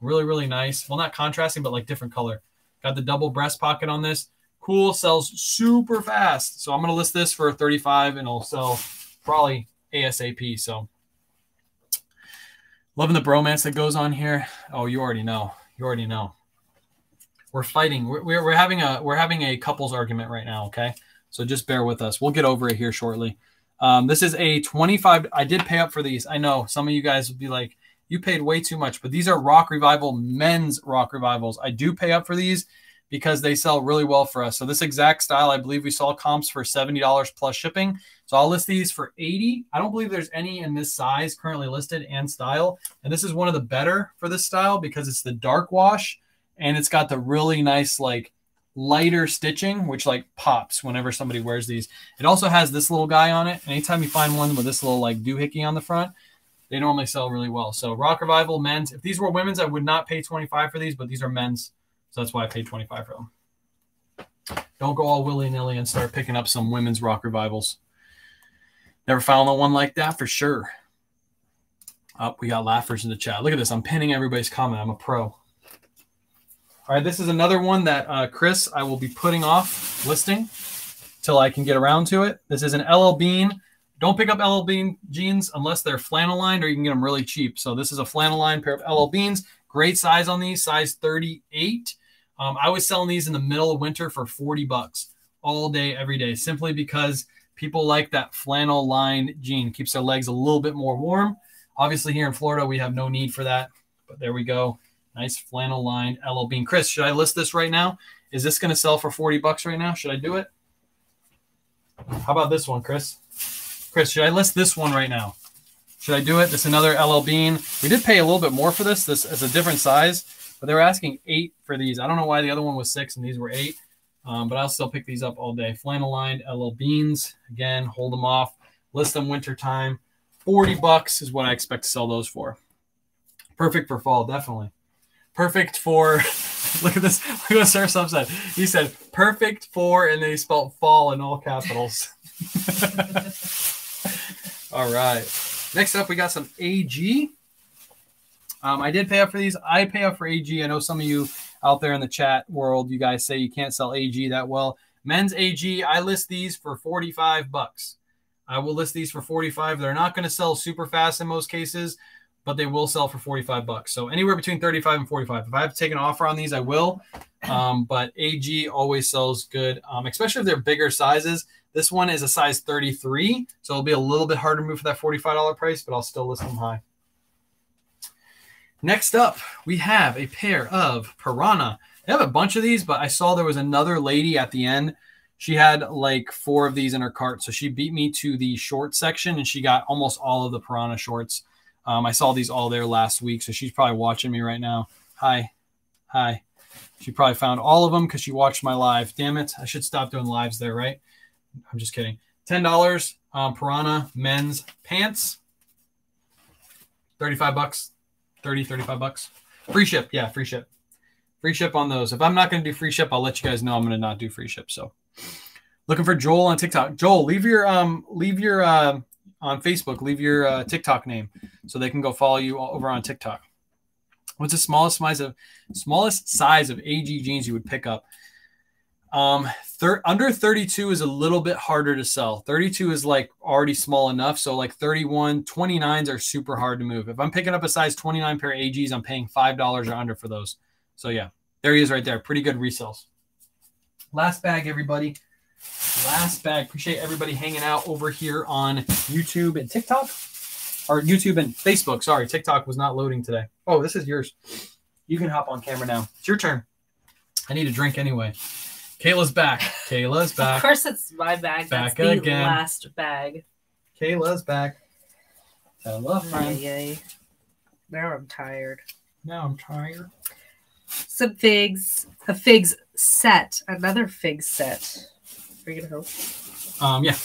Really, really nice. Well, not contrasting, but like different color. Got the double breast pocket on this. Kuhl sells super fast. So I'm going to list this for 35 and it'll sell probably ASAP. So loving the bromance that goes on here. Oh, you already know. You already know. We're fighting. We're, we're, we're having a we're having a couples argument right now. Okay, so just bear with us. We'll get over it here shortly. Um, this is a 25. I did pay up for these. I know some of you guys would be like, you paid way too much, but these are Rock Revival men's Rock Revivals. I do pay up for these because they sell really well for us. So this exact style, I believe we saw comps for $70 plus shipping. So I'll list these for 80. I don't believe there's any in this size currently listed and style. And this is one of the better for this style because it's the dark wash and it's got the really nice like lighter stitching, which like pops whenever somebody wears these. It also has this little guy on it. Anytime you find one with this little like doohickey on the front, they normally sell really well. So Rock Revival men's. If these were women's, I would not pay 25 for these, but these are men's. So that's why I paid 25 for them. Don't go all willy nilly and start picking up some women's rock revivals. Never found one like that for sure. Up, oh, we got laughers in the chat. Look at this. I'm pinning everybody's comment. I'm a pro. All right, this is another one that uh, Chris I will be putting off listing till I can get around to it. This is an LL Bean. Don't pick up LL Bean jeans unless they're flannel lined or you can get them really cheap. So this is a flannel lined pair of LL Beans. Great size on these, size 38. Um, I was selling these in the middle of winter for 40 bucks all day, every day, simply because people like that flannel lined jean. Keeps their legs a little bit more warm. Obviously, here in Florida, we have no need for that, but there we go. Nice flannel lined LL Bean. Chris, should I list this right now? Is this going to sell for 40 bucks right now? Should I do it? How about this one, Chris? Chris, should I list this one right now? Should I do it? This another LL Bean. We did pay a little bit more for this. This is a different size. But they were asking eight for these. I don't know why the other one was six and these were eight, um, but I'll still pick these up all day. Flannel lined LL Beans. Again, hold them off. List them winter time. 40 bucks is what I expect to sell those for. Perfect for fall, definitely. Perfect for, look at this. Look at what Surfs Up said. He said, perfect for, and then he spelled fall in all capitals. all right. Next up, we got some AG. Um, I did pay up for these. I pay up for AG. I know some of you out there in the chat world, you guys say you can't sell AG that well. Men's AG, I list these for 45 bucks. I will list these for 45. They're not going to sell super fast in most cases, but they will sell for 45 bucks. So anywhere between 35 and 45. If I have to take an offer on these, I will. Um, but AG always sells good, um, especially if they're bigger sizes. This one is a size 33, so it'll be a little bit harder to move for that $45 price, but I'll still list them high. Next up, we have a pair of Prana. I have a bunch of these, but I saw there was another lady at the end. She had like four of these in her cart. So she beat me to the short section and she got almost all of the Prana shorts. Um, I saw these all there last week. So she's probably watching me right now. Hi. Hi. She probably found all of them because she watched my live. Damn it. I should stop doing lives there, right? I'm just kidding. $10 um, Prana men's pants. 35 bucks 30, 35 bucks. Free ship. Yeah, free ship. Free ship on those. If I'm not going to do free ship, I'll let you guys know I'm going to not do free ship. So looking for Joel on TikTok. Joel, leave your um leave your uh on Facebook, leave your uh, TikTok name so they can go follow you over on TikTok. What's the smallest size of smallest size of AG jeans you would pick up? Um, thir- under 32 is a little bit harder to sell. 32 is like already small enough. So like 31, 29s are super hard to move. If I'm picking up a size 29 pair of AGs, I'm paying $5 or under for those. So yeah, there he is right there. Pretty good resales. Last bag, everybody. Last bag. Appreciate everybody hanging out over here on YouTube and TikTok or YouTube and Facebook. Sorry, TikTok was not loading today. Oh, this is yours. You can hop on camera now. It's your turn. I need a drink anyway. Kayla's back. Kayla's back. Of course, it's my bag. Back That's the again. last bag. Kayla's back. Hello, friend. Yay. Now I'm tired. Now I'm tired. Some figs. A figs set. Another fig set. Are you gonna help? Um, yeah.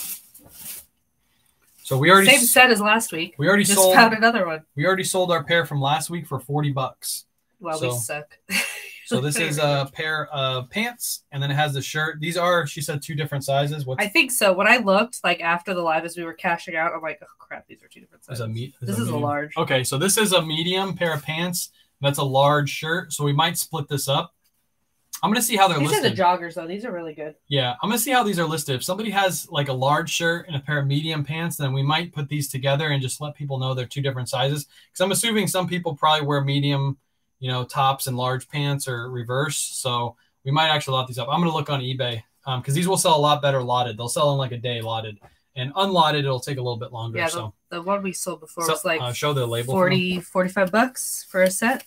So we already Same set as last week. we already Just sold found another one. we already sold our pair from last week for forty bucks. Well, we suck. So this is a pair of pants, and then it has the shirt. These are, she said, two different sizes. What's I think so. When I looked, like after the live as we were cashing out, I'm like, oh crap, these are two different sizes. is a meat? This is a large. Okay, so this is a medium pair of pants. That's a large shirt. So we might split this up. I'm gonna see how they're listed. These are the joggers though. These are really good. yeah, I'm gonna see how these are listed. If somebody has like a large shirt and a pair of medium pants, then we might put these together and just let people know they're two different sizes. Because I'm assuming some people probably wear medium, you know, tops and large pants or reverse. So we might actually lot these up. I'm gonna look on eBay because these will sell a lot better lotted. They'll sell in like a day lotted, and unlotted it'll take a little bit longer. Yeah, the, so, the one we sold before so was like uh, show the label. for 40, 45 bucks for a set.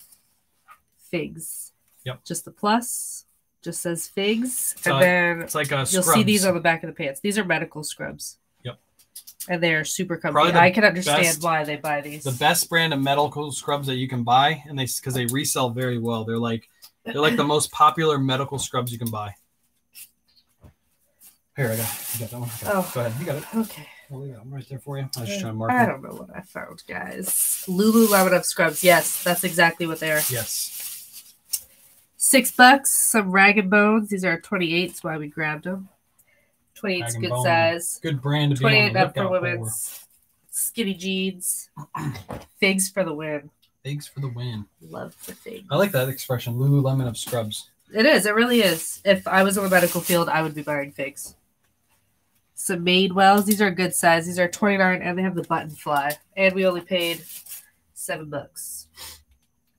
Figs. Yep. Just the plus. Just says figs. So and then It's like a you'll see these on the back of the pants. These are medical scrubs. And they're super comfy. The I can understand best- why they buy these. the best brand of medical scrubs that you can buy, and they because they resell very well. They're like they're like the most popular medical scrubs you can buy. Here, I got, you got that one. Oh. Go ahead, you got it. Okay. I'll leave that one right there for you. I was just uh, trying to mark I don't know what I found, guys. Lululemon of scrubs. Yes, that's exactly what they are. Yes, Six bucks. Some Rag and Bones. These are 28s. Why we grabbed them. 28's Rag and good Bone. size. good brand to be 28 on the up for women's. Skinny jeans. Figs for the win. Figs for the win. Love the figs. I like that expression, Lululemon of scrubs. It is. It really is. If I was in the medical field, I would be buying figs. Some Madewells. These are a good size. These are 29 and they have the button fly. And we only paid seven bucks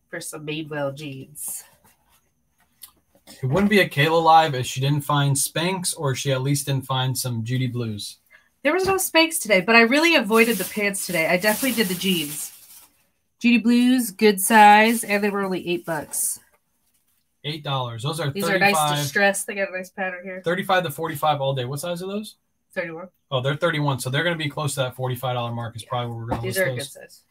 for some Madewell jeans. It wouldn't be a Kayla live if she didn't find Spanx or she at least didn't find some Judy Blues. There was no Spanx today, but I really avoided the pants today. I definitely did the jeans. Judy Blues, good size, and they were only eight bucks. Eight dollars. Those are These are nice 35, distressed. They got a nice pattern here. 35 to 45 all day. What size are those? 31. Oh, they're 31. So they're going to be close to that $45 mark is probably where we're going to These are a good size.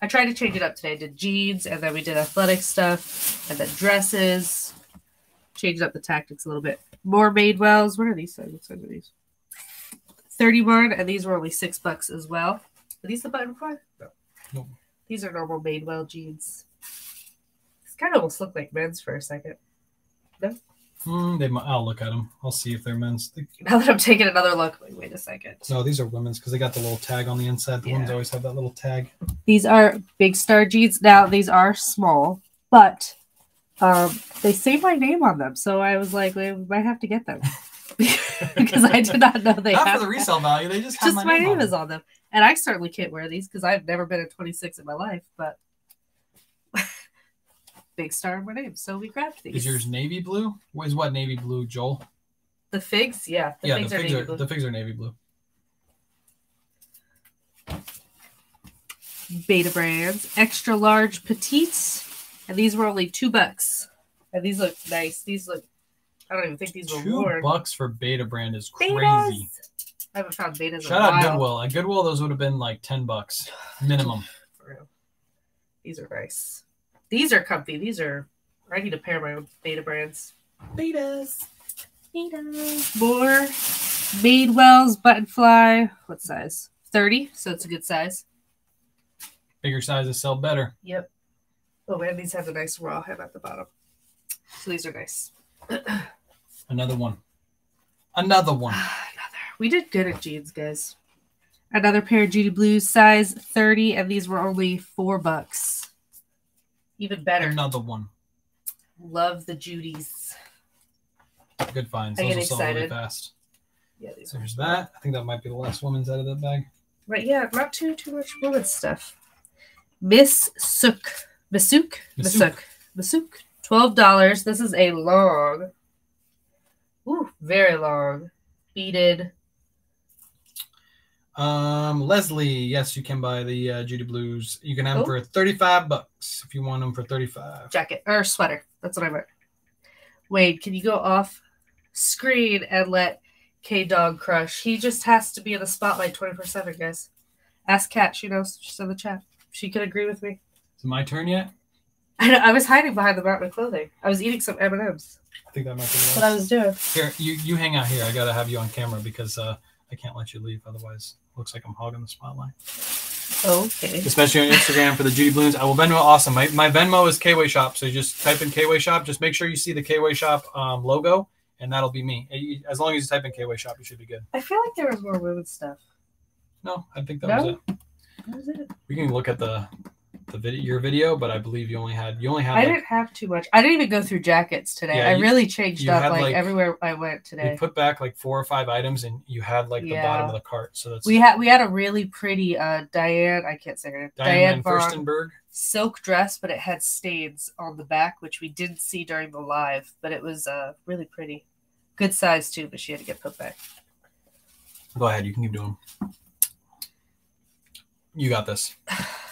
I tried to change it up today. I did jeans and then we did athletic stuff and then dresses. Changed up the tactics a little bit. More Madewells. What are these size? What size are these? 31, and these were only six bucks as well. Are these the button fly? No. No. These are normal Madewell jeans. These kind of almost look like men's for a second. Hmm, they might, I'll look at them. I'll see if they're men's. They- Now that I'm taking another look, wait, wait a second. No, these are women's because they got the little tag on the inside. The women's Yeah. always have that little tag. These are Big Star jeans. Now these are small, but um, they say my name on them, so I was like, we might have to get them because I did not know they Not have for the resale value. They just have Just my, my, name, name on is on them, and I certainly can't wear these because I've never been a 26 in my life. But Big Star in my name, so we grabbed these. Is yours navy blue? What is what navy blue, Joel? the figs? Yeah, the yeah, figs the are figs navy are blue. the figs are navy blue. Betabrands, extra large petites, and these were only two bucks. And these look nice. These look. I don't even think these were Two worn. bucks for Betabrand is crazy. Betas. I haven't found betas. Shout in a out while. Goodwill. At Goodwill, those would have been like ten bucks minimum. For real. These are nice. These are comfy. These are. I need to pair my own Betabrands. Betas. Betas. More Madewells button fly. What size? 30. So it's a good size. Bigger sizes sell better. Yep. Oh man, these have a nice raw hem at the bottom. So these are nice. Another one. Another one. Ah, another. We did good at jeans, guys. Another pair of Judy Blues, size 30, and these were only four bucks. Even better. Another one. Love the Judys. Good finds. I Those get sell really excited. fast. Yeah, So are there's that. I think that might be the last woman's out of that bag. right. Yeah, not too too much women's stuff. Miss Sook, Misook. Misook, Misook. Twelve dollars. This is a long, ooh, very long, beaded. Um, Leslie, yes, you can buy the uh, Judy Blues. You can have them Oh. for 35 bucks if you want them for 35. jacket or sweater. That's what I meant. Wade, can you go off screen and let K Dog crush? He just has to be in the spotlight 24 7, guys. Ask Kat. She knows. She's in the chat. She could agree with me. Is it my turn yet? I, I was hiding behind the mountain of clothing. I was eating some M and M's. I think that might be That's what I was doing. Here, you you hang out here. I gotta have you on camera because uh, I can't let you leave. Otherwise, it looks like I'm hogging the spotlight. Okay. Especially on Instagram for the Judy Balloons. I will Venmo. Awesome. My, my Venmo is KayWay Shop. So you just type in KayWay Shop. Just make sure you see the KayWay Shop um, logo, and that'll be me. As long as you type in KayWay Shop, you should be good. I feel like there was more women's stuff. No, I think that No? was it. What was it? We can look at the the video your video, but I believe you only had you only had I like, didn't have too much. I didn't even go through jackets today. Yeah, I you- really changed up like, like- everywhere I went you today. put back like four or five items, and you had like the bottom of the cart. So that's We had we had a really pretty uh Diane I can't say her name Diane, Diane, Furstenberg. silk dress, but it had stains on the back, which we didn't see during the live, but it was uh really pretty. Good size too, but she had to get put back. Go ahead. You can keep doing. You got this.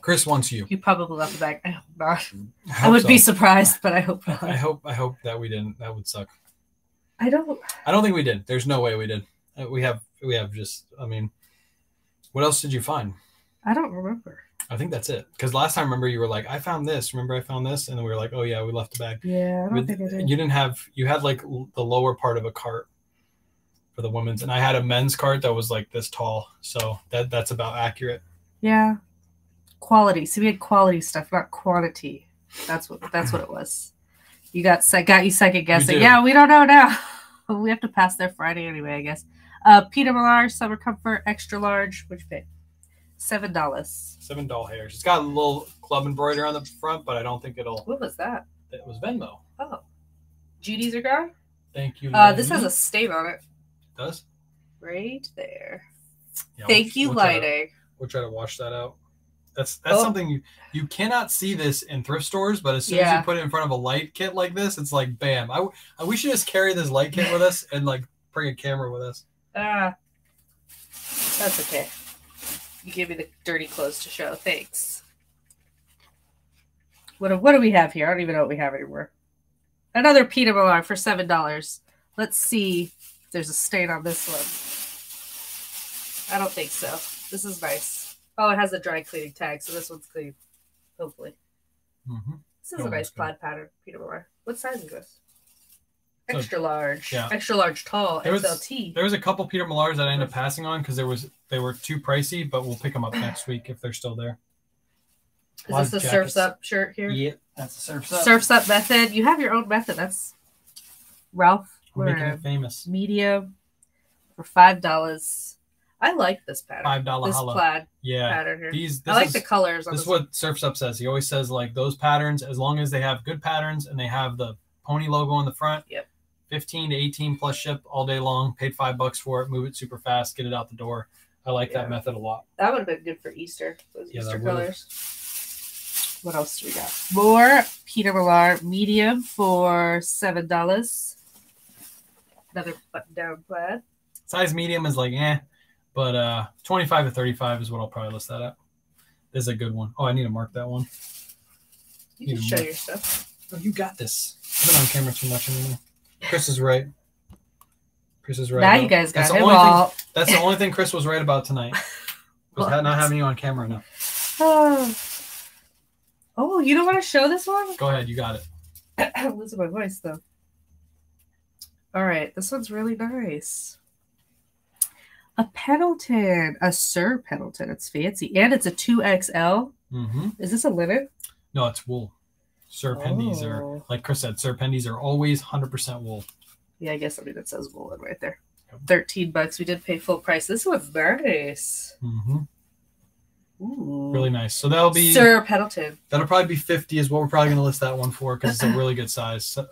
Chris wants you. You probably left the bag. I hope not. I, hope would be surprised, but I hope not. I hope. I hope that we didn't. That would suck. I don't. I don't think we did. There's no way we did. Uh, We have. We have just. I mean, what else did you find? I don't remember. I think that's it. Because last time, remember, you were like, "I found this." Remember, I found this, and then we were like, "Oh yeah, we left the bag." Yeah, I don't But think I did. you didn't have. You had like the lower part of a cart for the women's, and I had a men's cart that was like this tall. So that that's about accurate. Yeah, quality. So we had quality stuff, not quantity. That's what. That's what it was. You got got you second guessing. do. Yeah, we don't know now. we have to pass there Friday anyway, I guess. Uh, Peter Millar Summer Comfort Extra Large. Which pay? Seven dollars. Seven doll hairs. It's got a little club embroidery on the front, but I don't think it'll. What was that? It was Venmo. Oh, Judy's are gone. Thank you. Uh, this has a stain on it does. right there. Yeah, Thank we'll- you, we'll try to- lighting. we'll try to wash that out. That's that's Oh. something you you cannot see this in thrift stores, but as soon as you put it in front of a light kit like this, it's like bam. I, I we should just carry this light kit with us and like bring a camera with us. Ah, that's okay. You gave me the dirty clothes to show. Thanks. What do, what do we have here? I don't even know what we have anymore. Another Millar for seven dollars. Let's see if there's a stain on this one. I don't think so. This is nice. Oh, it has a dry cleaning tag, so this one's clean. Hopefully. Mm-hmm. This is Oh, a nice that's plaid pattern, Peter Millar. What size is this? So- Extra large. yeah. Extra large tall. There was- XLT. There was a couple Peter Millars that I ended up passing on because there was they were too pricey, but we'll pick them up next week if they're still there. Is this the of Surfs. Up shirt here? Yeah, that's the surf up. Surfs Up method. You have your own method. That's Ralph. We're We're making it famous. medium for five dollars. I like this pattern. Five dollar this plaid Yeah, pattern here. these. This I like is, the colors on This this. is what Surfs Up says. He always says like those patterns, as long as they have good patterns and they have the pony logo on the front. Yep. 15 to 18 plus ship all day long. Paid five bucks for it. Move it super fast. Get it out the door. I like Yeah. that method a lot. That would have been good for Easter. Those Yeah, Easter would've. colors. What else do we got? More Peter Millar medium for seven dollars. Another button down plaid. Size medium is like eh, but uh 25 to 35 is what I'll probably list that at. This is a good one. Oh, I need to mark that one. You can show your stuff. Oh, you got this. I've been on camera too much anymore. Chris is right. Chris is right. now about- you guys got that's the him only thing- all. That's the only thing Chris was right about tonight. Was Well, not having you on camera enough. Oh. oh, you don't want to show this one? Go ahead, you got it. I'm losing my voice though. All right, this one's really nice. A Pendleton, a Sir Pendleton. It's fancy, and it's a two XL. hmm Is this a linen? No, it's wool. Serpendies are Oh. like Chris said. Serpendies are always hundred percent wool. Yeah, I guess I that it says woolen right there. Yep. Thirteen bucks. We did pay full price. This one's nice. hmm Ooh. Really nice. So that'll be Sir Pendleton. that'll probably be fifty is what we're probably gonna list that one for because it's a really good size. So,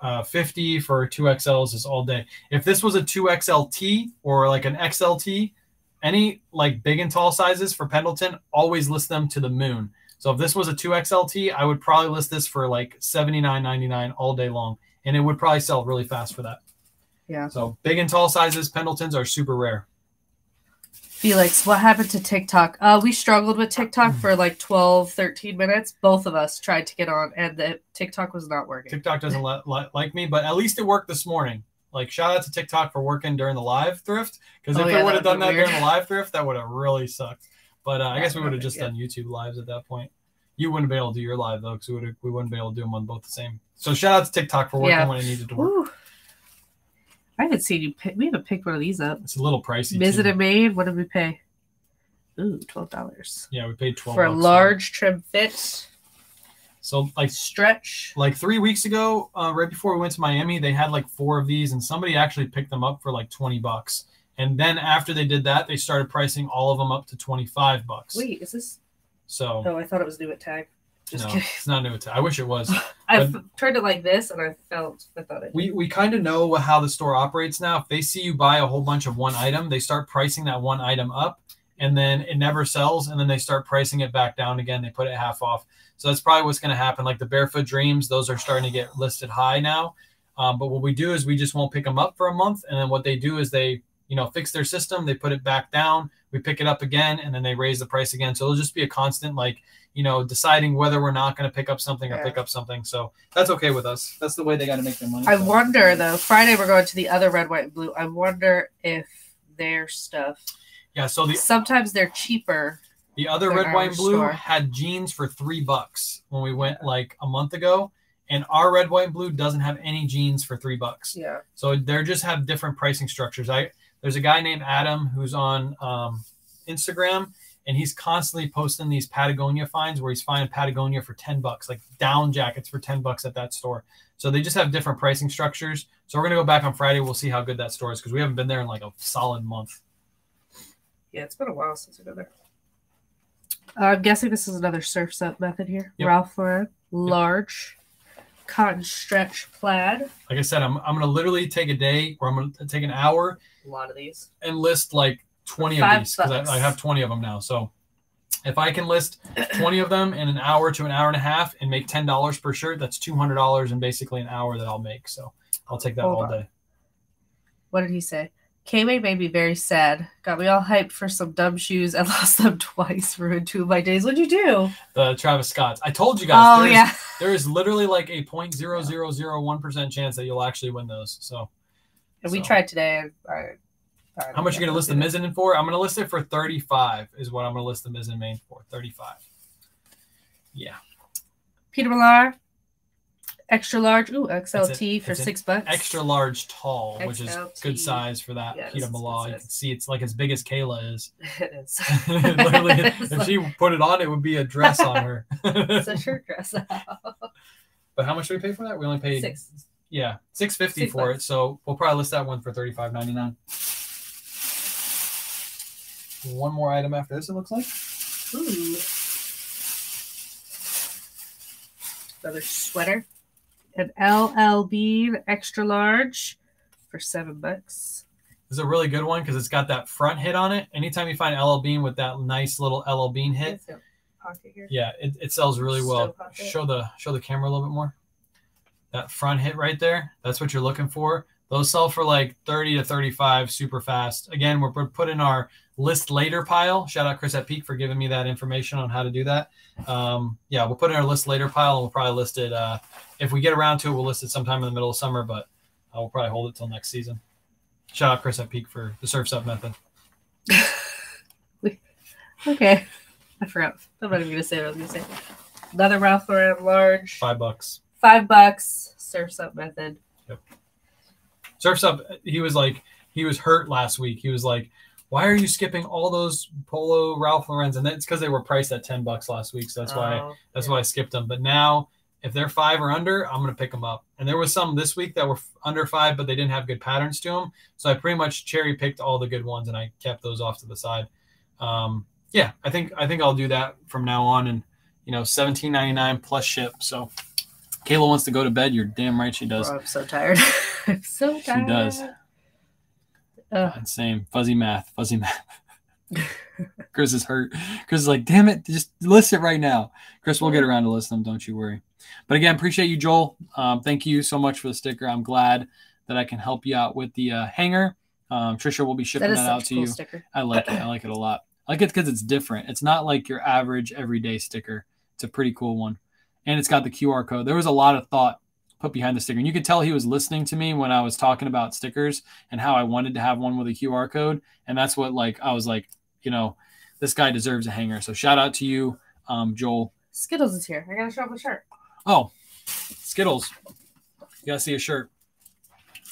Uh, fifty for two XLs is all day. If this was a two XLT or like an XLT, any like big and tall sizes for Pendleton, always list them to the moon. So if this was a 2XLT, I would probably list this for like $79.99 all day long. And it would probably sell really fast for that. Yeah. So big and tall sizes, Pendletons are super rare. Felix, what happened to TikTok? Uh, we struggled with TikTok for like 12, 13 minutes. Both of us tried to get on, and the TikTok was not working. TikTok doesn't li- li- like me, but at least it worked this morning. Like shout out to TikTok for working during the live thrift because Oh, if yeah, it would have done that been during the live thrift, that would have really sucked. But uh, I guess we would have just done YouTube lives at that point. You wouldn't be able to do your live though, because we would we wouldn't be able to do them on both the same. So shout out to TikTok for working Yeah. when it needed to work. Woo. I haven't seen you pick. We haven't picked one of these up. It's a little pricey. Visit too. in Maine. What did we pay? Ooh, twelve dollars Yeah, we paid twelve for a large trim fit So like stretch. like three weeks ago, uh, right before we went to Miami, they had like four of these, and somebody actually picked them up for like twenty bucks. And then after they did that, they started pricing all of them up to twenty five bucks. Wait, is this? So Oh, I thought it was new at tag. Just no, kidding. it's not new. I wish it was. I But- f- turned it like this, and I felt. I thought it. we we kind of know how the store operates now. If they see you buy a whole bunch of one item, they start pricing that one item up, and then it never sells, and then they start pricing it back down again. They put it half off. So that's probably what's going to happen. Like the Barefoot Dreams, those are starting to get listed high now. Um, but what we do is we just won't pick them up for a month, and then what they do is they you know fix their system, they put it back down, we pick it up again, and then they raise the price again. So it'll just be a constant like you know deciding whether we're not going to pick up something or Yeah. pick up something. So that's okay with us. That's the way they got to make their money. I So- wonder though. Friday we're going to the other red, white, and blue. I wonder if their stuff. Yeah, so the Sometimes they're cheaper. the other red, white, and blue store. had jeans for three bucks when we went like a month ago, and our red, white, and blue doesn't have any jeans for three bucks. Yeah. So they're just have different pricing structures. I there's a guy named Adam who's on um, Instagram, and he's constantly posting these Patagonia finds where he's finding Patagonia for ten bucks, like down jackets for ten bucks at that store. So they just have different pricing structures. So we're gonna go back on Friday. We'll see how good that store is because we haven't been there in like a solid month. Yeah, it's been a while since we've been there. Uh, I'm guessing this is another surf's up method here. Yep. Ralph Lauren, large cotton stretch plaid. Like I said, I'm I'm gonna literally take a day or I'm gonna take an hour A lot of these. and list like 20 Five of these because. I, I have 20 of them now. So if I can list 20 of them in an hour to an hour and a half and make $10 per shirt, that's $200 in basically an hour that I'll make. So I'll take that Hold all on. day. What did he say? K-Wade made me very sad. Got me all hyped for some dumb shoes. I lost them twice. Ruined two of my days. What'd you do? The Travis Scott's. I told you oh, guys. Oh there is- yeah. There is literally like a 0.0001% chance that you'll actually win those. So And we tried today. I, I how much are you gonna list the mizzen? For? I'm gonna list it for 35 is what I'm gonna list the Mizzen main for. 35. Yeah. Peter Millar, extra large. Ooh, XLT for six bucks. extra large tall, which is good size for that Yeah, Peter this is Malah. good You can see it's like as big as Kayla is. it is. Literally, if like- she put it on, it would be a dress on her. it's a shirt dress. but how much do we pay for that? We only paid Six. Yeah, six fifty for bucks. it. So we'll probably list that one for thirty five ninety nine. One more item after this. It looks like. Ooh. Another sweater. An LL Bean extra large for seven bucks. This is a really good one because it's got that front hit on it. Anytime you find LL Bean with that nice little LL Bean hit, It's pocket here. yeah, it, it sells really well. Pocket. Show the show the camera a little bit more. That front hit right there, that's what you're looking for. Those sell for like 30 to 35 super fast. Again, we're we're put in our list later pile. Shout out Chris at Peak for giving me that information on how to do that. Um, yeah, we'll put in our list later pile and we'll probably list it. Uh, if we get around to it, we'll list it sometime in the middle of summer, but uh, we'll probably hold it till next season. Shout out Chris at Peak for the surf's up method. Okay. I forgot. I'm not even gonna say what I was gonna say. Another Ralph Lauren large. Five bucks. Five bucks. Surf's up method. Yep. Surf's up. He was like, he was hurt last week. He was like, why are you skipping all those Polo Ralph Lauren's? And that's because they were priced at ten bucks last week. So that's why Oh, that's yeah. why I skipped them. But now, if they're five or under, I'm gonna pick them up. And there was some this week that were under five, but they didn't have good patterns to them. So I pretty much cherry picked all the good ones and I kept those off to the side. Um, yeah, I think I think I'll do that from now on. And you know, seventeen ninety nine plus ship. So Kayla wants to go to bed. You're damn right she does. Oh, I'm so tired. I'm so She does. God, Same fuzzy math, fuzzy math. Chris is hurt. Chris is like, damn it, just list it right now. Chris, we'll get around to list them. Don't you worry. But again, appreciate you, Joel. Um, thank you so much for the sticker. I'm glad that I can help you out with the uh, hanger. Um, Trisha will be shipping That that, out to cool you. sticker. I like it. I like it a lot. I like it because it's different. It's not like your average everyday sticker. It's a pretty cool one. And it's got the QR code. There was a lot of thought put behind the sticker. And you could tell he was listening to me when I was talking about stickers and how I wanted to have one with a QR code. And that's what like I was like, you know, this guy deserves a hanger. So shout out to you, um, Joel. Skittles is here. I gotta show him a shirt. Oh, Skittles. You gotta see a shirt.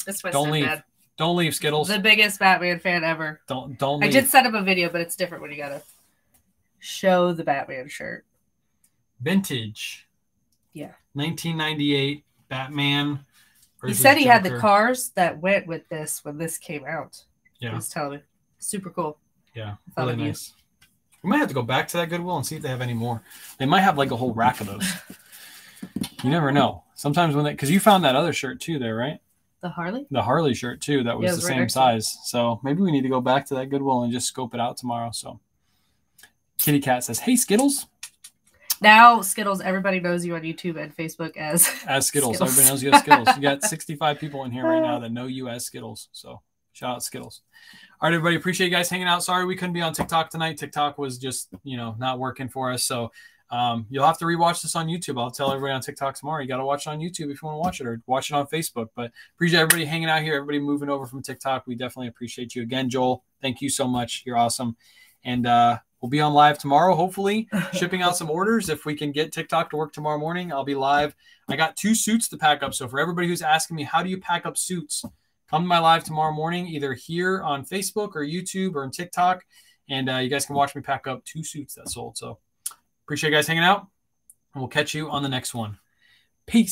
That's my Don't leave. stepdad. Don't leave Skittles. The biggest Batman fan ever. Don't don't I did set up a video, but it's different when you gotta show the Batman shirt. Vintage. Yeah. 1998 Batman. He said he had the cars that went with this when this came out. He Yeah, was telling me. Super cool. yeah, really of you. nice. We might have to go back to that Goodwill and see if they have any more. They might have like a whole rack of those. you never know. Sometimes when they, because you found that other shirt too, there, right? The Harley? The Harley shirt too. That was Yeah, it the right same size. So maybe we need to go back to that Goodwill and just scope it out tomorrow. So, Kitty Cat says, "Hey Skittles." Now Skittles, everybody knows you on YouTube and Facebook as as Skittles. Skittles. Everybody knows you as Skittles. You got 65 people in here right now that know you as Skittles. So shout out Skittles. All right, everybody. Appreciate you guys hanging out. Sorry we couldn't be on TikTok tonight. TikTok was just, you know, not working for us. So um, you'll have to rewatch this on YouTube. I'll tell everybody on TikTok tomorrow. You got to watch it on YouTube if you want to watch it or watch it on Facebook. But appreciate everybody hanging out here, everybody moving over from TikTok. We definitely appreciate you. Again, Joel, thank you so much. You're awesome. And uh, we'll be on live tomorrow, hopefully shipping out some orders. If we can get TikTok to work tomorrow morning, I'll be live. I got two suits to pack up. So for everybody who's asking me, how do you pack up suits? Come to my live tomorrow morning, either here on Facebook or YouTube or on TikTok. And uh, you guys can watch me pack up two suits that sold. So appreciate you guys hanging out. And we'll catch you on the next one. Peace.